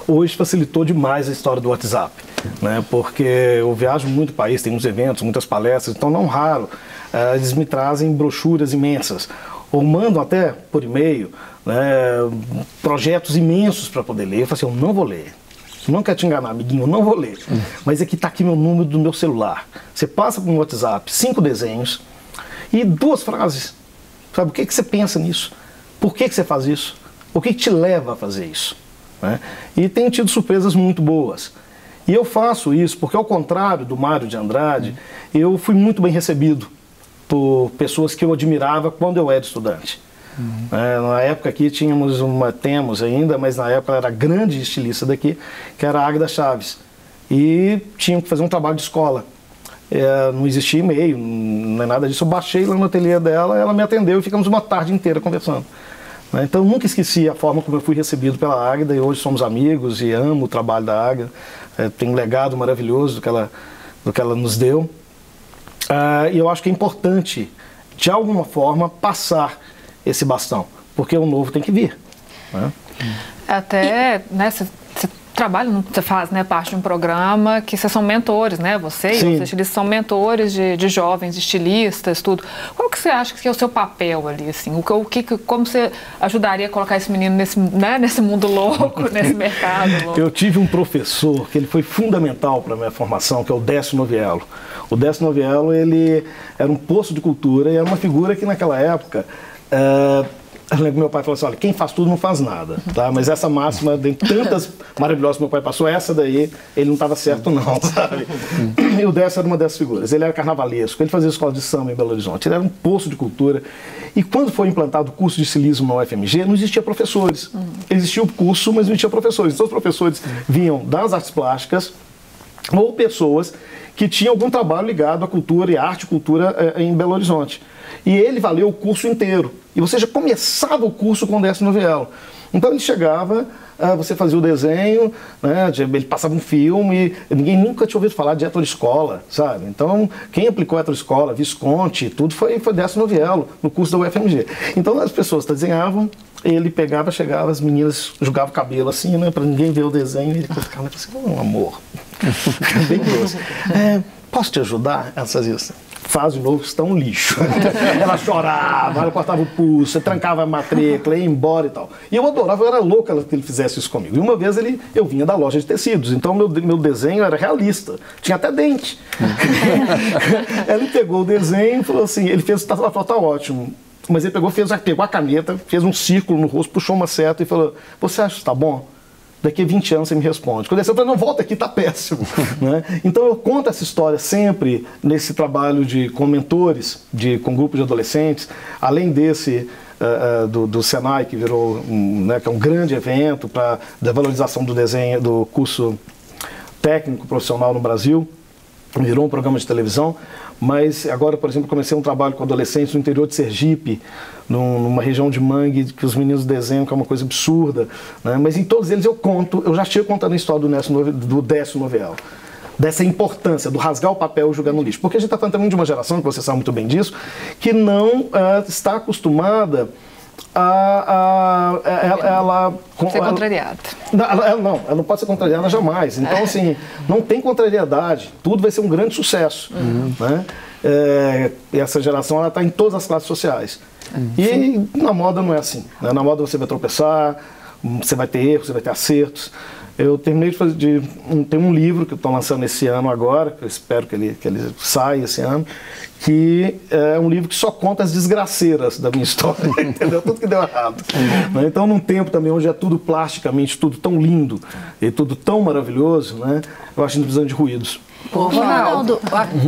hoje facilitou demais a história do WhatsApp, né? Porque eu viajo muito o país, tem muitos eventos, muitas palestras, então não raro eh, eles me trazem brochuras imensas ou mandam até por e-mail né, projetos imensos para poder ler. Eu falo assim, eu não vou ler. Não quero te enganar, amiguinho, eu não vou ler. Mas aqui está aqui meu número do meu celular. Você passa para o WhatsApp cinco desenhos e duas frases. Sabe, o que, que você pensa nisso? Por que, que você faz isso? O que, que te leva a fazer isso? Né? E tenho tido surpresas muito boas. E eu faço isso porque, ao contrário do Mário de Andrade, eu fui muito bem recebido por pessoas que eu admirava quando eu era estudante. Uhum. É, na época aqui tínhamos uma, temos ainda, mas na época era grande estilista daqui, que era a Águida Chaves. E tinha que fazer um trabalho de escola. É, não existia e-mail, não é nada disso. Eu baixei lá no ateliê dela, ela me atendeu e ficamos uma tarde inteira conversando. Né? Então nunca esqueci a forma como eu fui recebido pela Águida e hoje somos amigos e amo o trabalho da Águida. É, tem um legado maravilhoso do que ela, do que ela nos deu. Ah, e eu acho que é importante, de alguma forma, passar esse bastão, porque o novo tem que vir. Né? Até, né, trabalho, você faz né, parte de um programa que vocês são mentores, né? Você Sim. e os estilistas são mentores de, de jovens estilistas, tudo. Qual que você acha que é o seu papel ali, assim? O, o que, como você ajudaria a colocar esse menino nesse, né, nesse mundo louco, nesse mercado louco? Eu tive um professor que ele foi fundamental para a minha formação, que é o Décio Noviello. O Décio Noviello, ele era um poço de cultura e era uma figura que naquela época... Uh, eu lembro que meu pai falou assim, olha, quem faz tudo não faz nada, tá? Mas essa máxima, de tantas maravilhosas que meu pai passou, essa daí, ele não estava certo não, sabe? E o Décio era uma dessas figuras. Ele era carnavalesco, ele fazia escola de samba em Belo Horizonte, ele era um poço de cultura. E quando foi implantado o curso de estilismo na UFMG, não existia professores. Existia o curso, mas não existia professores. Então os professores vinham das artes plásticas ou pessoas que tinham algum trabalho ligado à cultura e arte e cultura eh, em Belo Horizonte. E ele valeu o curso inteiro. E você já começava o curso com o Décio Noviello. Então ele chegava, ah, você fazia o desenho, né, ele passava um filme, ninguém nunca tinha ouvido falar de escola, sabe? Então, quem aplicou escola, Visconti, tudo foi, foi Décio Noviello, no curso da UFMG. Então as pessoas desenhavam, ele pegava, chegava, as meninas jogavam o cabelo assim, né, para ninguém ver o desenho, e ele ficava assim, oh, amor. Bem grosso. É, posso te ajudar? Elas faziam assim faz de novo, está um lixo. ela chorava, ela cortava o pulso, trancava a matrícula, ia embora e tal. E eu adorava, eu era louca que ele fizesse isso comigo. E uma vez ele, eu vinha da loja de tecidos, então meu, meu desenho era realista, tinha até dente. ele pegou o desenho e falou assim, ele fez, tá, falou, tá ótimo. Mas ele pegou, fez, pegou a caneta, fez um círculo no rosto, puxou uma seta e falou, você acha que está bom? daqui a 20 anos você me responde. Quando eu falo, não, volta aqui, está péssimo. né? Então eu conto essa história sempre nesse trabalho de, com mentores, de, com grupos de adolescentes, além desse uh, uh, do, do, Senai, que virou um, né, que é um grande evento para da valorização do desenho, do curso técnico profissional no Brasil, virou um programa de televisão, mas agora, por exemplo, comecei um trabalho com adolescentes no interior de Sergipe, numa região de mangue que os meninos desenham, que é uma coisa absurda. Né? Mas em todos eles eu conto, eu já chego contando a história do, do Décio Novel dessa importância do rasgar o papel e jogar no lixo. Porque a gente está falando também de uma geração, que você sabe muito bem disso, que não uh, está acostumada a, a, a, ela, ela ser contrariada. Ela, ela, não, ela não pode ser contrariada jamais. Então, assim, não tem contrariedade. Tudo vai ser um grande sucesso. Uhum. Né? É, essa geração está em todas as classes sociais. Uhum. E na moda não é assim. Né? Na moda você vai tropeçar, você vai ter erros, você vai ter acertos. Eu terminei de fazer. De, um, tem um livro que eu estou lançando esse ano agora, que eu espero que ele, que ele saia esse ano, que é um livro que só conta as desgraceiras da minha história, entendeu? Tudo que deu errado. Né? Então, num tempo também onde é tudo plasticamente, tudo tão lindo e tudo tão maravilhoso, né? eu acho que não precisa de ruídos. Ô, Ronaldo, o, acaso.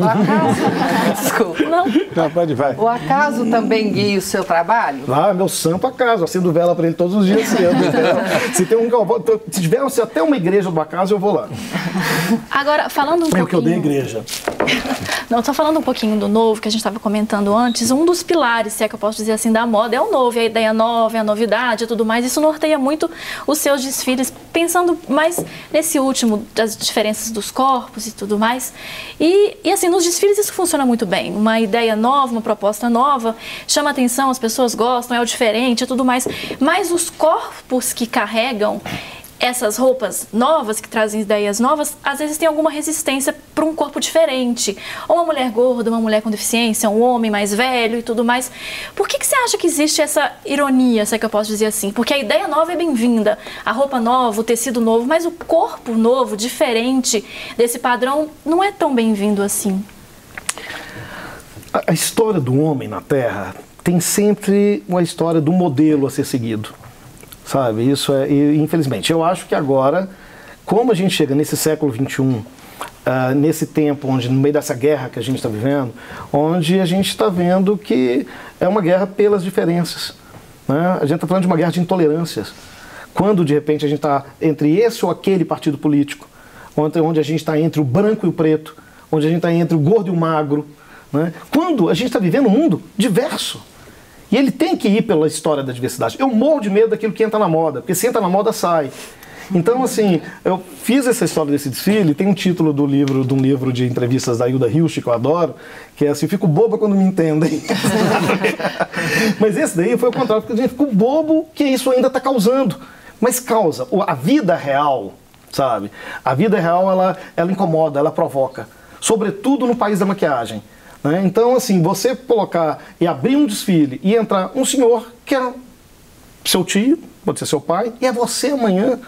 Desculpa. Não. Não, pode, vai. O acaso também guia o seu trabalho? Ah, meu santo acaso. Acendo vela para ele todos os dias cedo. se, tem um, se tiver se até uma igreja do acaso, eu vou lá. Agora, falando um é pouquinho. É o que eu dei igreja. Não, só falando um pouquinho do novo, que a gente estava comentando antes, um dos pilares, se é que eu posso dizer assim, da moda é o novo, é a ideia nova, é a novidade e tudo mais. Isso norteia muito os seus desfiles, pensando mais nesse último, das diferenças dos corpos e tudo mais. E, e assim, nos desfiles isso funciona muito bem. Uma ideia nova, uma proposta nova, chama atenção, as pessoas gostam, é o diferente e tudo mais. Mas os corpos que carregam essas roupas novas, que trazem ideias novas, às vezes tem alguma resistência para um corpo diferente. Ou uma mulher gorda, uma mulher com deficiência, um homem mais velho e tudo mais. Por que, que você acha que existe essa ironia, se é que eu posso dizer assim? Porque a ideia nova é bem-vinda, a roupa nova, o tecido novo, mas o corpo novo, diferente desse padrão, não é tão bem-vindo assim. A história do homem na Terra tem sempre uma história do modelo a ser seguido sabe? Isso é, e, infelizmente, eu acho que agora, como a gente chega nesse século XXI, Uh, nesse tempo onde no meio dessa guerra que a gente está vivendo, onde a gente está vendo que é uma guerra pelas diferenças. Né? A gente está falando de uma guerra de intolerâncias. Quando de repente a gente está entre esse ou aquele partido político, onde, onde a gente está entre o branco e o preto, onde a gente está entre o gordo e o magro. Né? Quando a gente está vivendo um mundo diverso. E ele tem que ir pela história da diversidade. Eu morro de medo daquilo que entra na moda, porque se entra na moda, sai. Então, assim, eu fiz essa história desse desfile, tem um título do livro, de um livro de entrevistas da Hilda Hilsch, que eu adoro, que é assim, fico boba quando me entendem. Mas esse daí foi o contrário, porque a gente ficou bobo que isso ainda está causando. Mas causa. A vida real, sabe? A vida real, ela, ela incomoda, ela provoca. Sobretudo no país da maquiagem. Né? Então, assim, você colocar e abrir um desfile e entrar um senhor que é seu tio, pode ser seu pai, e é você amanhã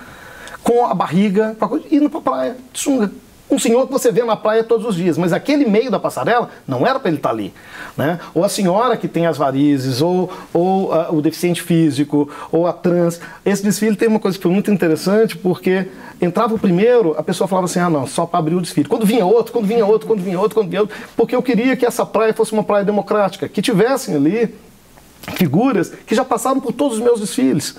com a barriga, indo para a praia, de sunga. Um senhor que você vê na praia todos os dias, mas aquele meio da passarela não era para ele estar tá ali. Né? Ou a senhora que tem as varizes, ou, ou uh, o deficiente físico, ou a trans. Esse desfile tem uma coisa que foi muito interessante, porque entrava o primeiro, a pessoa falava assim: ah, não, só para abrir o desfile. Quando vinha outro, quando vinha outro, quando vinha outro, quando vinha outro, porque eu queria que essa praia fosse uma praia democrática, que tivessem ali figuras que já passaram por todos os meus desfiles.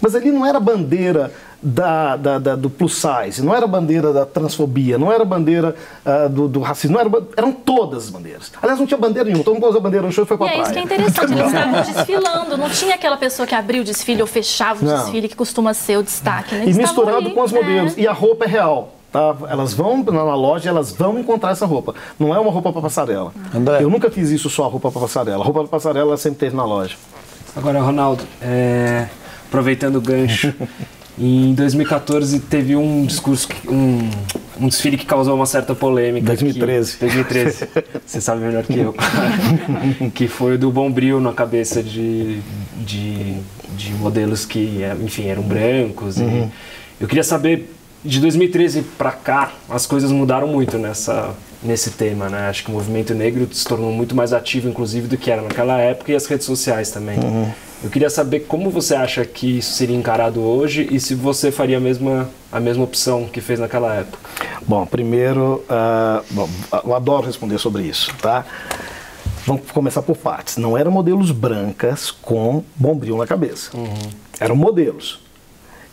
Mas ali não era bandeira da, da, da, do plus size, não era bandeira da transfobia, não era bandeira uh, do, do, racismo, não era, eram todas as bandeiras. Aliás, não tinha bandeira nenhuma, todo mundo usou bandeira no show e foi pra e praia. É isso que é interessante, eles estavam desfilando, não tinha aquela pessoa que abriu o desfile ou fechava o não. desfile, que costuma ser o destaque. Né? E misturado ali, com os modelos, é. e a roupa é real. Tá? Elas vão na loja, elas vão encontrar essa roupa. Não é uma roupa para passarela. André. Eu nunca fiz isso só a roupa para passarela. A roupa para passarela sempre teve na loja. Agora, Ronaldo, é... aproveitando o gancho, Em 2014 teve um discurso, um, um desfile que causou uma certa polêmica. 2013. Que, 2013. Você sabe melhor que eu. que foi o do Bombril na cabeça de, de, de modelos que, enfim, eram brancos. Uhum. eu queria saber, de 2013 para cá, as coisas mudaram muito nessa, nesse tema, né? Acho que o movimento negro se tornou muito mais ativo, inclusive, do que era naquela época e as redes sociais também. Uhum. Eu queria saber como você acha que isso seria encarado hoje e se você faria a mesma, a mesma opção que fez naquela época. Bom, primeiro, uh, bom, eu adoro responder sobre isso, tá? Vamos começar por partes. Não eram modelos brancas com bombril na cabeça. Uhum. Eram modelos.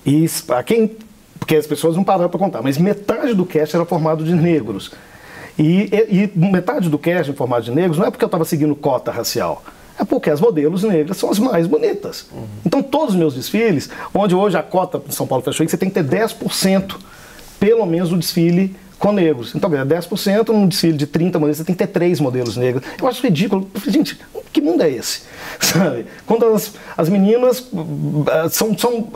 E para quem. Porque as pessoas não pararam para contar, mas metade do cast era formado de negros. E, e, e metade do cast formado de negros não é porque eu estava seguindo cota racial é porque as modelos negras são as mais bonitas. Uhum. Então, todos os meus desfiles, onde hoje a cota de São Paulo Fashion Week, você tem que ter 10% pelo menos do desfile com negros. Então, 10% num desfile de 30 modelos, você tem que ter 3 modelos negros. Eu acho ridículo. Gente, que mundo é esse? Sabe? Quando as, as meninas uh, são, são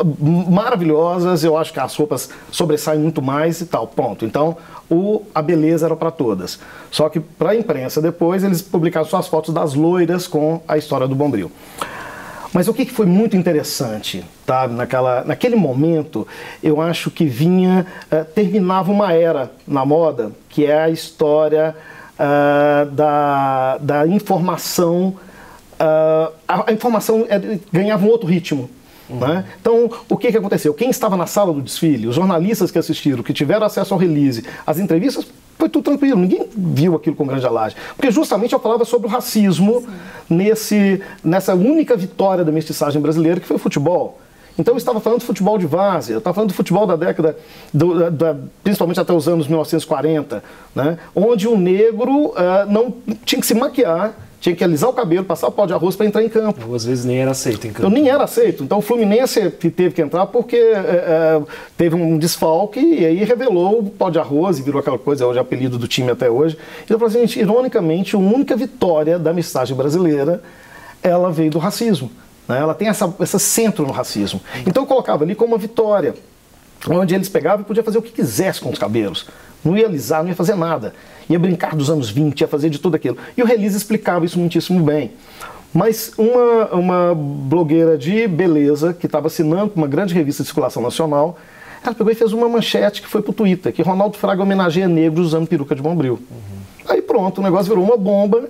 maravilhosas, eu acho que as roupas sobressaem muito mais e tal. Ponto. Então, o, a beleza era para todas. Só que para a imprensa depois eles publicaram só as fotos das loiras com a história do Bombril. Mas o que, foi muito interessante, tá? Naquela, naquele momento, eu acho que vinha, uh, terminava uma era na moda, que é a história uh, da, da informação. Uh, a, a, informação ganhava um outro ritmo. Né? Então, o que, que aconteceu? Quem estava na sala do desfile, os jornalistas que assistiram, que tiveram acesso ao release, as entrevistas, foi tudo tranquilo, ninguém viu aquilo com grande alarde. Porque justamente eu falava sobre o racismo nesse, nessa única vitória da mestiçagem brasileira, que foi o futebol. Então eu estava falando de futebol de várzea, eu estava falando do futebol da década, do, da, da, principalmente até os anos 1940, né? onde o negro uh, não tinha que se maquiar tinha que alisar o cabelo, passar o pó de arroz para entrar em campo. Ou às vezes nem era aceito em campo. Então nem era aceito. Então o Fluminense teve que entrar porque é, é, teve um desfalque e aí revelou o pó de arroz e virou aquela coisa, hoje é o apelido do time até hoje. Então, assim, gente, ironicamente, a única vitória da mensagem brasileira, ela veio do racismo. Né? Ela tem essa, esse centro no racismo. Então eu colocava ali como uma vitória onde eles pegavam e podiam fazer o que quisesse com os cabelos. Não ia alisar, não ia fazer nada. Ia brincar dos anos 20, ia fazer de tudo aquilo. E o Release explicava isso muitíssimo bem. Mas uma, uma blogueira de beleza, que estava assinando uma grande revista de circulação nacional, ela pegou e fez uma manchete que foi para o Twitter, que Ronaldo Fraga homenageia negros usando peruca de bombril. Uhum. Aí pronto, o negócio virou uma bomba.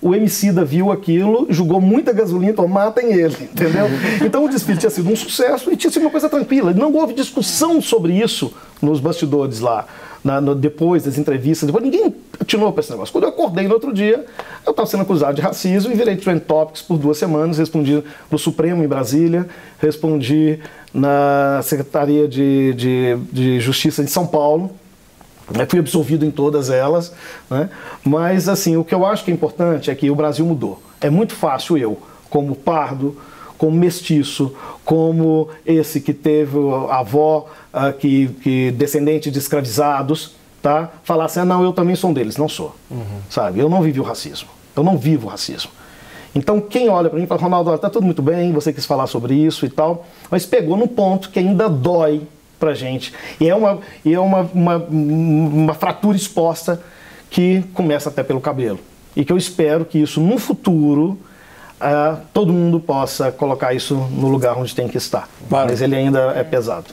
o Emicida viu aquilo, jogou muita gasolina, então matem ele, entendeu? Então o desfile tinha sido um sucesso e tinha sido uma coisa tranquila. Não houve discussão sobre isso nos bastidores lá, na, no, depois das entrevistas, depois ninguém atinou para esse negócio. Quando eu acordei no outro dia, eu estava sendo acusado de racismo e virei Trend Topics por duas semanas, respondi no Supremo em Brasília, respondi na Secretaria de, de, de Justiça de São Paulo, né, fui absolvido em todas elas, né? mas assim, o que eu acho que é importante é que o Brasil mudou. É muito fácil eu, como pardo, como mestiço, como esse que teve a avó uh, que, que descendente de escravizados, tá? falar assim, ah, não, eu também sou um deles. Não sou, uhum. sabe? Eu não vivi o racismo. Eu não vivo o racismo. Então, quem olha para mim fala, Ronaldo, está tudo muito bem, você quis falar sobre isso e tal, mas pegou num ponto que ainda dói para gente. E é, uma, e é uma, uma, uma fratura exposta que começa até pelo cabelo. E que eu espero que isso, no futuro, uh, todo mundo possa colocar isso no lugar onde tem que estar. Claro. Mas ele ainda é pesado.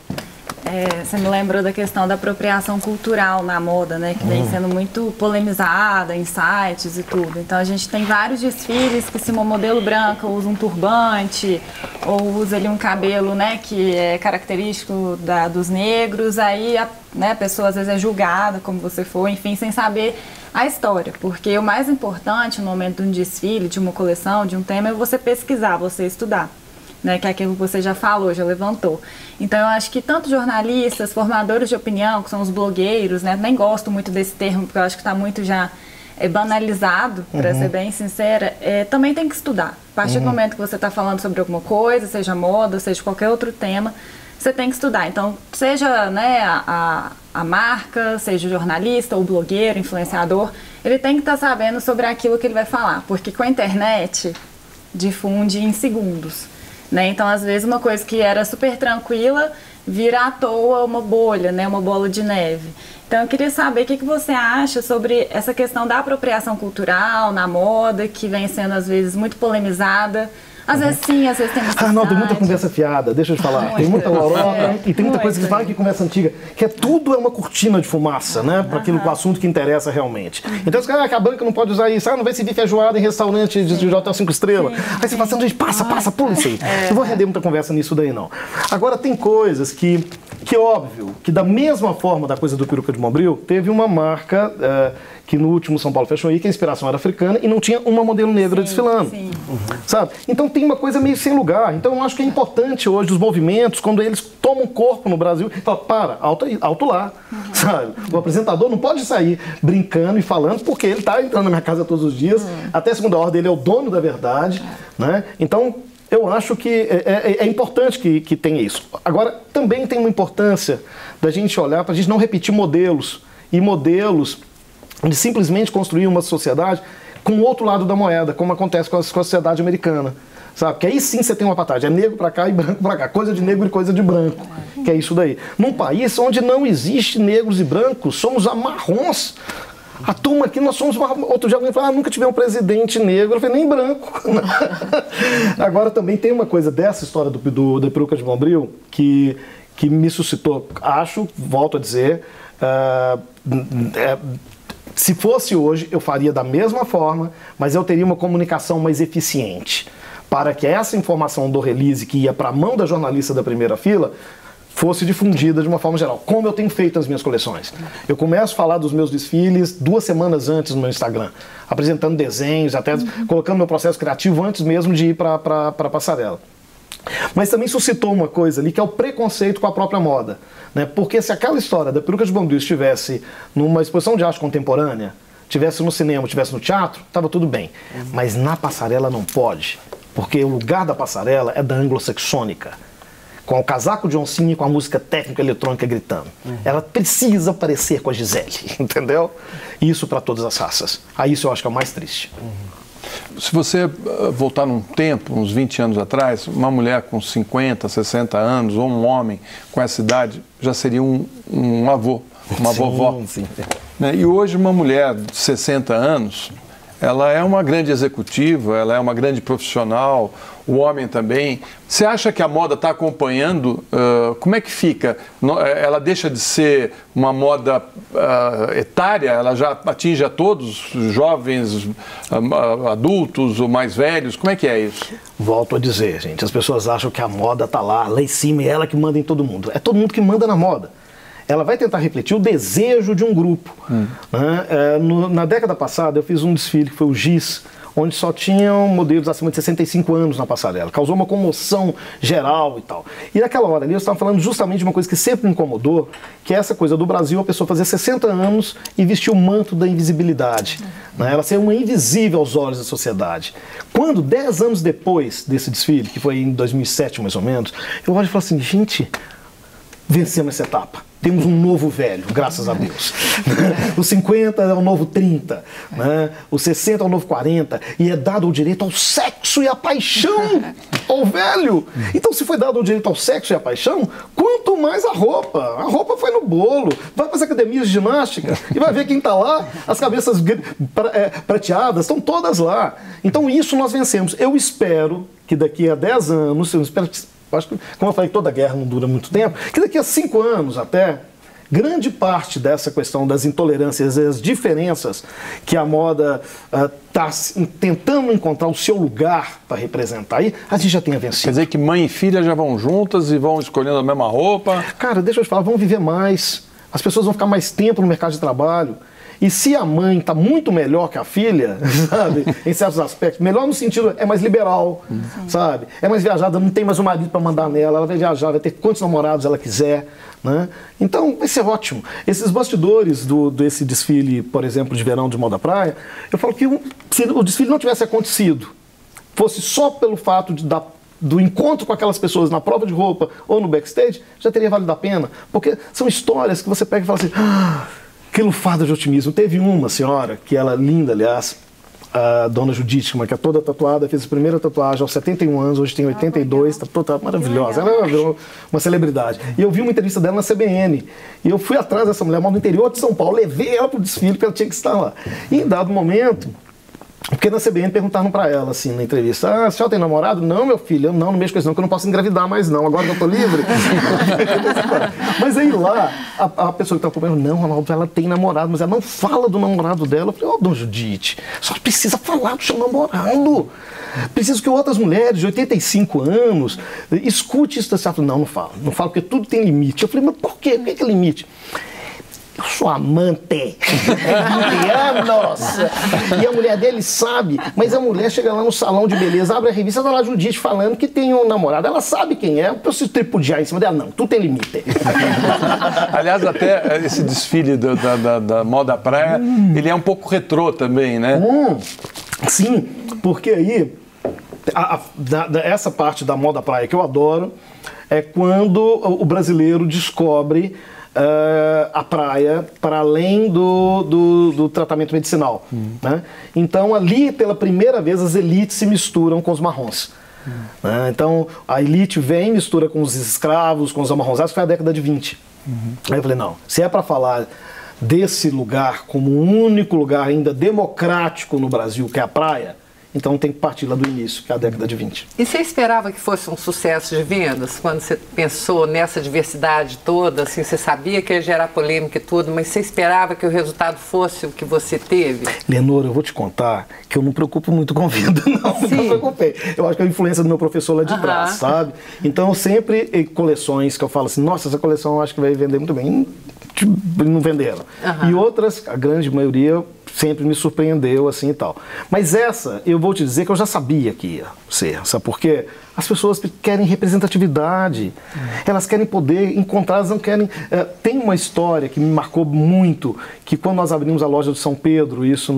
É, você me lembrou da questão da apropriação cultural na moda, né? Que vem hum. sendo muito polemizada em sites e tudo. Então a gente tem vários desfiles que se uma modelo branca usa um turbante ou usa ali um cabelo, né? Que é característico da, dos negros, aí a, né, a pessoa às vezes é julgada, como você for, enfim, sem saber a história. Porque o mais importante no momento de um desfile, de uma coleção, de um tema, é você pesquisar, você estudar né, que é aquilo que você já falou, já levantou. Então eu acho que tanto jornalistas, formadores de opinião, que são os blogueiros, né, nem gosto muito desse termo, porque eu acho que está muito já é, banalizado, para uhum. ser bem sincera, é, também tem que estudar. A partir uhum. do momento que você está falando sobre alguma coisa, seja moda, seja qualquer outro tema, você tem que estudar. Então, seja né, a, a marca, seja o jornalista, ou blogueiro, influenciador, ele tem que estar tá sabendo sobre aquilo que ele vai falar, porque com a internet difunde em segundos. Né? Então, às vezes, uma coisa que era super tranquila vira à toa uma bolha, né? uma bola de neve. Então, eu queria saber o que, que você acha sobre essa questão da apropriação cultural na moda, que vem sendo, às vezes, muito polemizada às vezes sim, às vezes tem necessidade. Ah, não, tem muita conversa fiada, deixa eu te falar. Tem muita loroca é, e tem muita coisa que fala que conversa antiga, que é tudo é uma cortina de fumaça, né? Para aquilo, o assunto que interessa realmente. Então, os caras, ah, que a banca não pode usar isso, ah, não vai servir feijoada em restaurante de, de hotel 5 estrelas. Aí você fala assim, gente, passa, passa, pula isso aí. É. Não vou render muita conversa nisso daí, não. Agora, tem coisas que, que óbvio, que da mesma forma da coisa do peruca de Mombril, teve uma marca. Uh, que no último São Paulo Fashion Week a inspiração era africana e não tinha uma modelo negra sim, desfilando. Sim. Uhum. Sabe? Então tem uma coisa meio sem lugar. Então eu acho que é importante hoje os movimentos, quando eles tomam corpo no Brasil, fala, para, alto, alto lá. Uhum. Sabe? O apresentador não pode sair brincando e falando, porque ele está entrando na minha casa todos os dias. Uhum. Até a segunda ordem, ele é o dono da verdade. Né? Então, eu acho que é, é, é importante que, que tenha isso. Agora, também tem uma importância da gente olhar para a gente não repetir modelos. E modelos de simplesmente construir uma sociedade com o outro lado da moeda, como acontece com a, com a sociedade americana. Sabe? Que aí sim você tem uma patagem, é negro para cá e branco para cá, coisa de negro e coisa de branco, que é isso daí. Num país onde não existe negros e brancos, somos amarrons. A turma aqui, nós somos. Outro dia alguém falou: ah, nunca tive um presidente negro. Eu falei: nem branco. Agora também tem uma coisa dessa história do, do, da peruca de Bombril que, que me suscitou, acho, volto a dizer, uh, é, se fosse hoje, eu faria da mesma forma, mas eu teria uma comunicação mais eficiente para que essa informação do release que ia para a mão da jornalista da primeira fila fosse difundida de uma forma geral, como eu tenho feito nas minhas coleções. Eu começo a falar dos meus desfiles duas semanas antes no meu Instagram, apresentando desenhos, até uhum. colocando meu processo criativo antes mesmo de ir para a passarela. Mas também suscitou uma coisa ali que é o preconceito com a própria moda. Né? Porque se aquela história da peruca de Bombril estivesse numa exposição de arte contemporânea, tivesse no cinema, tivesse no teatro, estava tudo bem. Uhum. Mas na passarela não pode, porque o lugar da passarela é da anglo-saxônica. Com o casaco de oncinha e com a música técnica eletrônica gritando. Uhum. Ela precisa parecer com a Gisele, entendeu? Isso para todas as raças. Aí isso eu acho que é o mais triste. Uhum. Se você eh, voltar num tempo, uns 20 anos atrás, uma mulher com 50, 60 anos, ou um homem com essa idade, já seria um, um avô, uma sim, vovó. Sim. Né? E hoje uma mulher de 60 anos, ela é uma grande executiva, ela é uma grande profissional, o homem também. Você acha que a moda está acompanhando? Uh, como é que fica? No, ela deixa de ser uma moda uh, etária? Ela já atinge a todos, jovens, uh, adultos ou mais velhos? Como é que é isso? Volto a dizer, gente, as pessoas acham que a moda está lá, lá em cima, e é ela que manda em todo mundo. É todo mundo que manda na moda ela vai tentar refletir o desejo de um grupo. Hum. Né? No, na década passada, eu fiz um desfile que foi o GIS, onde só tinham modelos acima de 65 anos na passarela. Causou uma comoção geral e tal. E naquela hora ali eu estava falando justamente de uma coisa que sempre me incomodou, que é essa coisa do Brasil, a pessoa fazer 60 anos e vestir o manto da invisibilidade. Né? Ela ser uma invisível aos olhos da sociedade. Quando, 10 anos depois desse desfile, que foi em 2007 mais ou menos, eu olho e falo assim, gente, vencemos essa etapa temos um novo velho, graças a Deus. o 50 é o novo 30, né? o 60 é o novo 40, e é dado o direito ao sexo e à paixão ao velho. Então, se foi dado o direito ao sexo e à paixão, quanto mais a roupa. A roupa foi no bolo. Vai para as academias de ginástica e vai ver quem está lá. As cabeças é, prateadas estão todas lá. Então, isso nós vencemos. Eu espero que daqui a 10 anos, eu espero que acho que, como eu falei, toda guerra não dura muito tempo, que daqui a cinco anos até, grande parte dessa questão das intolerâncias e as diferenças que a moda está uh, tentando encontrar o seu lugar para representar aí, a gente já tenha vencido. Quer dizer que mãe e filha já vão juntas e vão escolhendo a mesma roupa? Cara, deixa eu te falar, vão viver mais, as pessoas vão ficar mais tempo no mercado de trabalho. E se a mãe está muito melhor que a filha, sabe, em certos aspectos, melhor no sentido, é mais liberal, sabe? É mais viajada, não tem mais o marido para mandar nela, ela vai viajar, vai ter quantos namorados ela quiser, né? Então, vai ser ótimo. Esses bastidores do, desse desfile, por exemplo, de verão de moda praia, eu falo que se o desfile não tivesse acontecido, fosse só pelo fato de dar do encontro com aquelas pessoas na prova de roupa ou no backstage, já teria valido a pena. Porque são histórias que você pega e fala assim. Ah, que lufada de otimismo. Teve uma senhora, que ela linda, aliás, a dona Judite, que é toda tatuada, fez a primeira tatuagem aos 71 anos, hoje tem 82, está toda maravilhosa. Ela virou uma celebridade. E eu vi uma entrevista dela na CBN. E eu fui atrás dessa mulher, mal no interior de São Paulo, levei ela para o desfile, porque ela tinha que estar lá. E em dado momento, porque na CBN perguntaram para ela, assim, na entrevista: Ah, a senhora tem namorado? Não, meu filho, eu não, não mexo com isso, não, que eu não posso engravidar mais, não. Agora que eu tô livre. mas aí lá, a, a pessoa que tá acompanhando, não, Ronaldo, ela tem namorado, mas ela não fala do namorado dela. Eu falei: Ó, oh, dona Judite, só precisa falar do seu namorado. Preciso que outras mulheres de 85 anos escute isso. Ela falou: Não, não falo, não falo, porque tudo tem limite. Eu falei: Mas por quê? Por que é limite? Eu sou amante. É 20 anos. E a mulher dele sabe, mas a mulher chega lá no salão de beleza, abre a revista, tá lá Judite falando que tem um namorado. Ela sabe quem é, eu preciso tripudiar em cima dela. Não, tu tem limite. Aliás, até esse desfile do, da, da, da, moda praia, hum. ele é um pouco retrô também, né? Hum. Sim, porque aí, a, a, da, essa parte da moda praia que eu adoro é quando o brasileiro descobre uh, a praia para além do, do, do tratamento medicinal. Uhum. Né? Então, ali, pela primeira vez, as elites se misturam com os marrons. Uhum. Né? Então, a elite vem, mistura com os escravos, com os amarronzados, foi a década de 20. Uhum. Aí eu falei, não, se é para falar desse lugar como um único lugar ainda democrático no Brasil, que é a praia, então tem que partir lá do início, que é a década de 20. E você esperava que fosse um sucesso de vendas? Quando você pensou nessa diversidade toda, assim, você sabia que ia gerar polêmica e tudo, mas você esperava que o resultado fosse o que você teve? Lenora, eu vou te contar que eu não me preocupo muito com venda, não. Sim. Não me preocupei. Eu acho que é a influência do meu professor lá de uh -huh. trás, sabe? Então, sempre coleções que eu falo assim, nossa, essa coleção eu acho que vai vender muito bem. Não venderam. Uh -huh. E outras, a grande maioria, sempre me surpreendeu assim e tal. Mas essa, eu vou te dizer que eu já sabia que ia ser, sabe por quê? As pessoas querem representatividade, elas querem poder encontrar, elas não querem... É, tem uma história que me marcou muito, que quando nós abrimos a loja do São Pedro, isso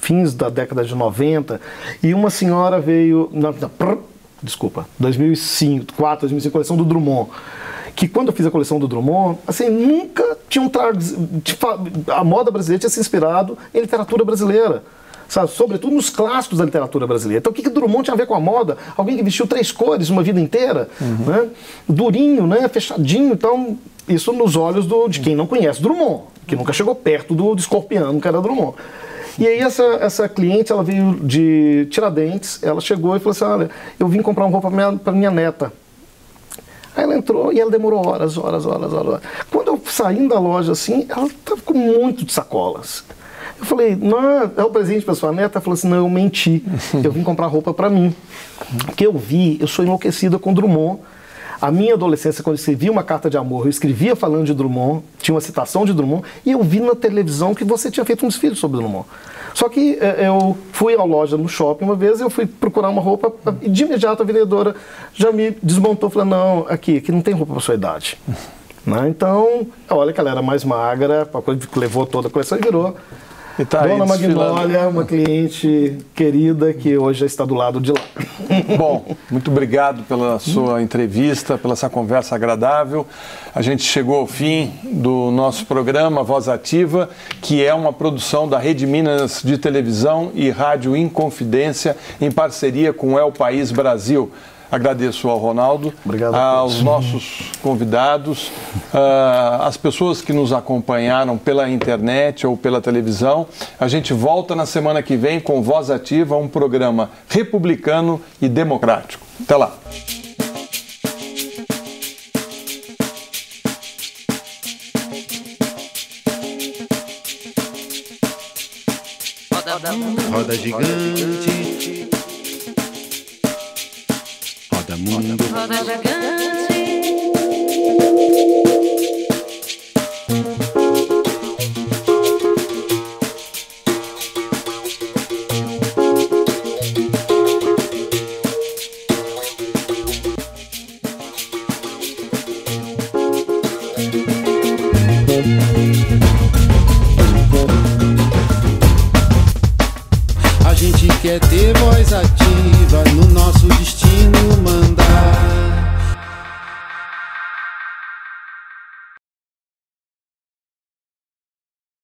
fins da década de 90, e uma senhora veio... Não, não, prr, desculpa, 2005, 2004, 2005, coleção do Drummond que quando eu fiz a coleção do Drummond, assim, nunca tinham. A moda brasileira tinha se inspirado em literatura brasileira. Sabe? Sobretudo nos clássicos da literatura brasileira. Então, o que, que Drummond tinha a ver com a moda? Alguém que vestiu três cores uma vida inteira, uhum. né? durinho, né? fechadinho. Então, isso nos olhos do, de quem não conhece Drummond, que nunca chegou perto do, do escorpião que era Drummond. E aí essa, essa cliente, ela veio de Tiradentes, ela chegou e falou assim, olha, eu vim comprar uma roupa para minha, pra minha neta. Aí ela entrou e ela demorou horas, horas, horas, horas. Quando eu saindo da loja assim, ela estava com muito de sacolas. Eu falei, não, é o presente para sua neta? Ela falou assim, não, eu menti. Eu vim comprar roupa para mim. Porque eu vi, eu sou enlouquecida com Drummond. A minha adolescência, quando eu escrevia uma carta de amor, eu escrevia falando de Drummond, tinha uma citação de Drummond, e eu vi na televisão que você tinha feito um desfile sobre Drummond. Só que eh, eu fui à loja no shopping uma vez, eu fui procurar uma roupa, e de imediato a vendedora já me desmontou, falou, não, aqui, aqui não tem roupa para sua idade. Né? Então, olha que ela era mais magra, levou toda a coleção e virou E tá Dona. Magnólia, uma cliente querida que hoje já está do lado de lá. Bom, muito obrigado pela sua entrevista, pela essa conversa agradável. A gente chegou ao fim do nosso programa Voz Ativa, que é uma produção da Rede Minas de Televisão e Rádio Inconfidência, em parceria com o El País Brasil. Agradeço ao Ronaldo, Obrigado aos nossos convidados, ah, às pessoas que nos acompanharam pela internet ou pela televisão. A gente volta na semana que vem com Voz Ativa, um programa republicano e democrático. Até lá. Roda gigante. Mundo. Roda gigante.